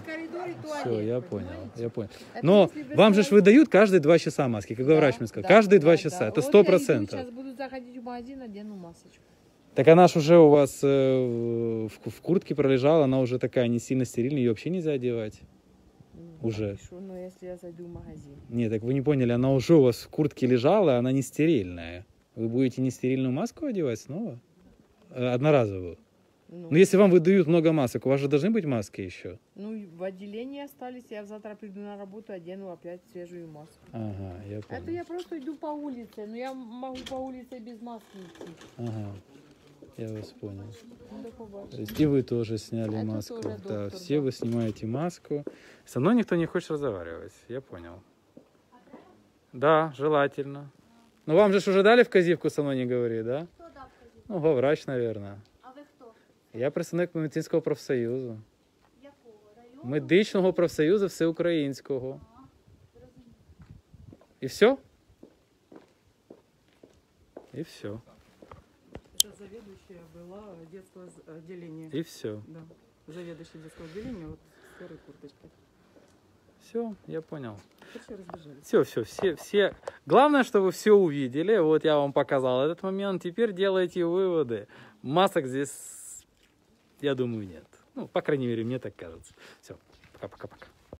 все, я понял, я понял. Но вам же ж выдают каждые два часа маски, как врач мне сказал. Каждые два часа, это сто процентов. Сейчас буду заходить в магазин, одену масочку. Так она ж уже у вас э, в, в куртке пролежала, она уже такая не сильно стерильная, ее вообще нельзя одевать. Уже. Хорошо, но если я зайду в магазин. Нет, так вы не поняли, она уже у вас в куртке лежала, она не стерильная. Вы будете нестерильную маску одевать снова? Э, Одноразовую. Ну, Но если вам выдают много масок, у вас же должны быть маски еще. ну, в отделении остались, я завтра приду на работу, одену опять свежую маску. Ага, я Это понял. я просто иду по улице, но я могу по улице без маски идти. Ага, я вас понял. Ну, и вы тоже сняли Это маску. тоже да, доктор, все да. вы снимаете маску. Со мной никто не хочет разговаривать, я понял. Да, желательно. Ну вам же уже дали вказівку со мной не говори, да? Ну, главврач, наверное. А ви хто? Я представник медицинського профсоюзу. Якого району? Медичного профсоюзу всеукраїнського. І все? І все. Это заведующая была детского отделения. І все. Да. Заведующая детского отделения вот с серой курточкой. Все, я понял. Все все, все, все. Главное, что вы все увидели. Вот я вам показал этот момент. Теперь делайте выводы. Масок здесь, я думаю, нет. Ну, по крайней мере, мне так кажется. Все, пока-пока-пока.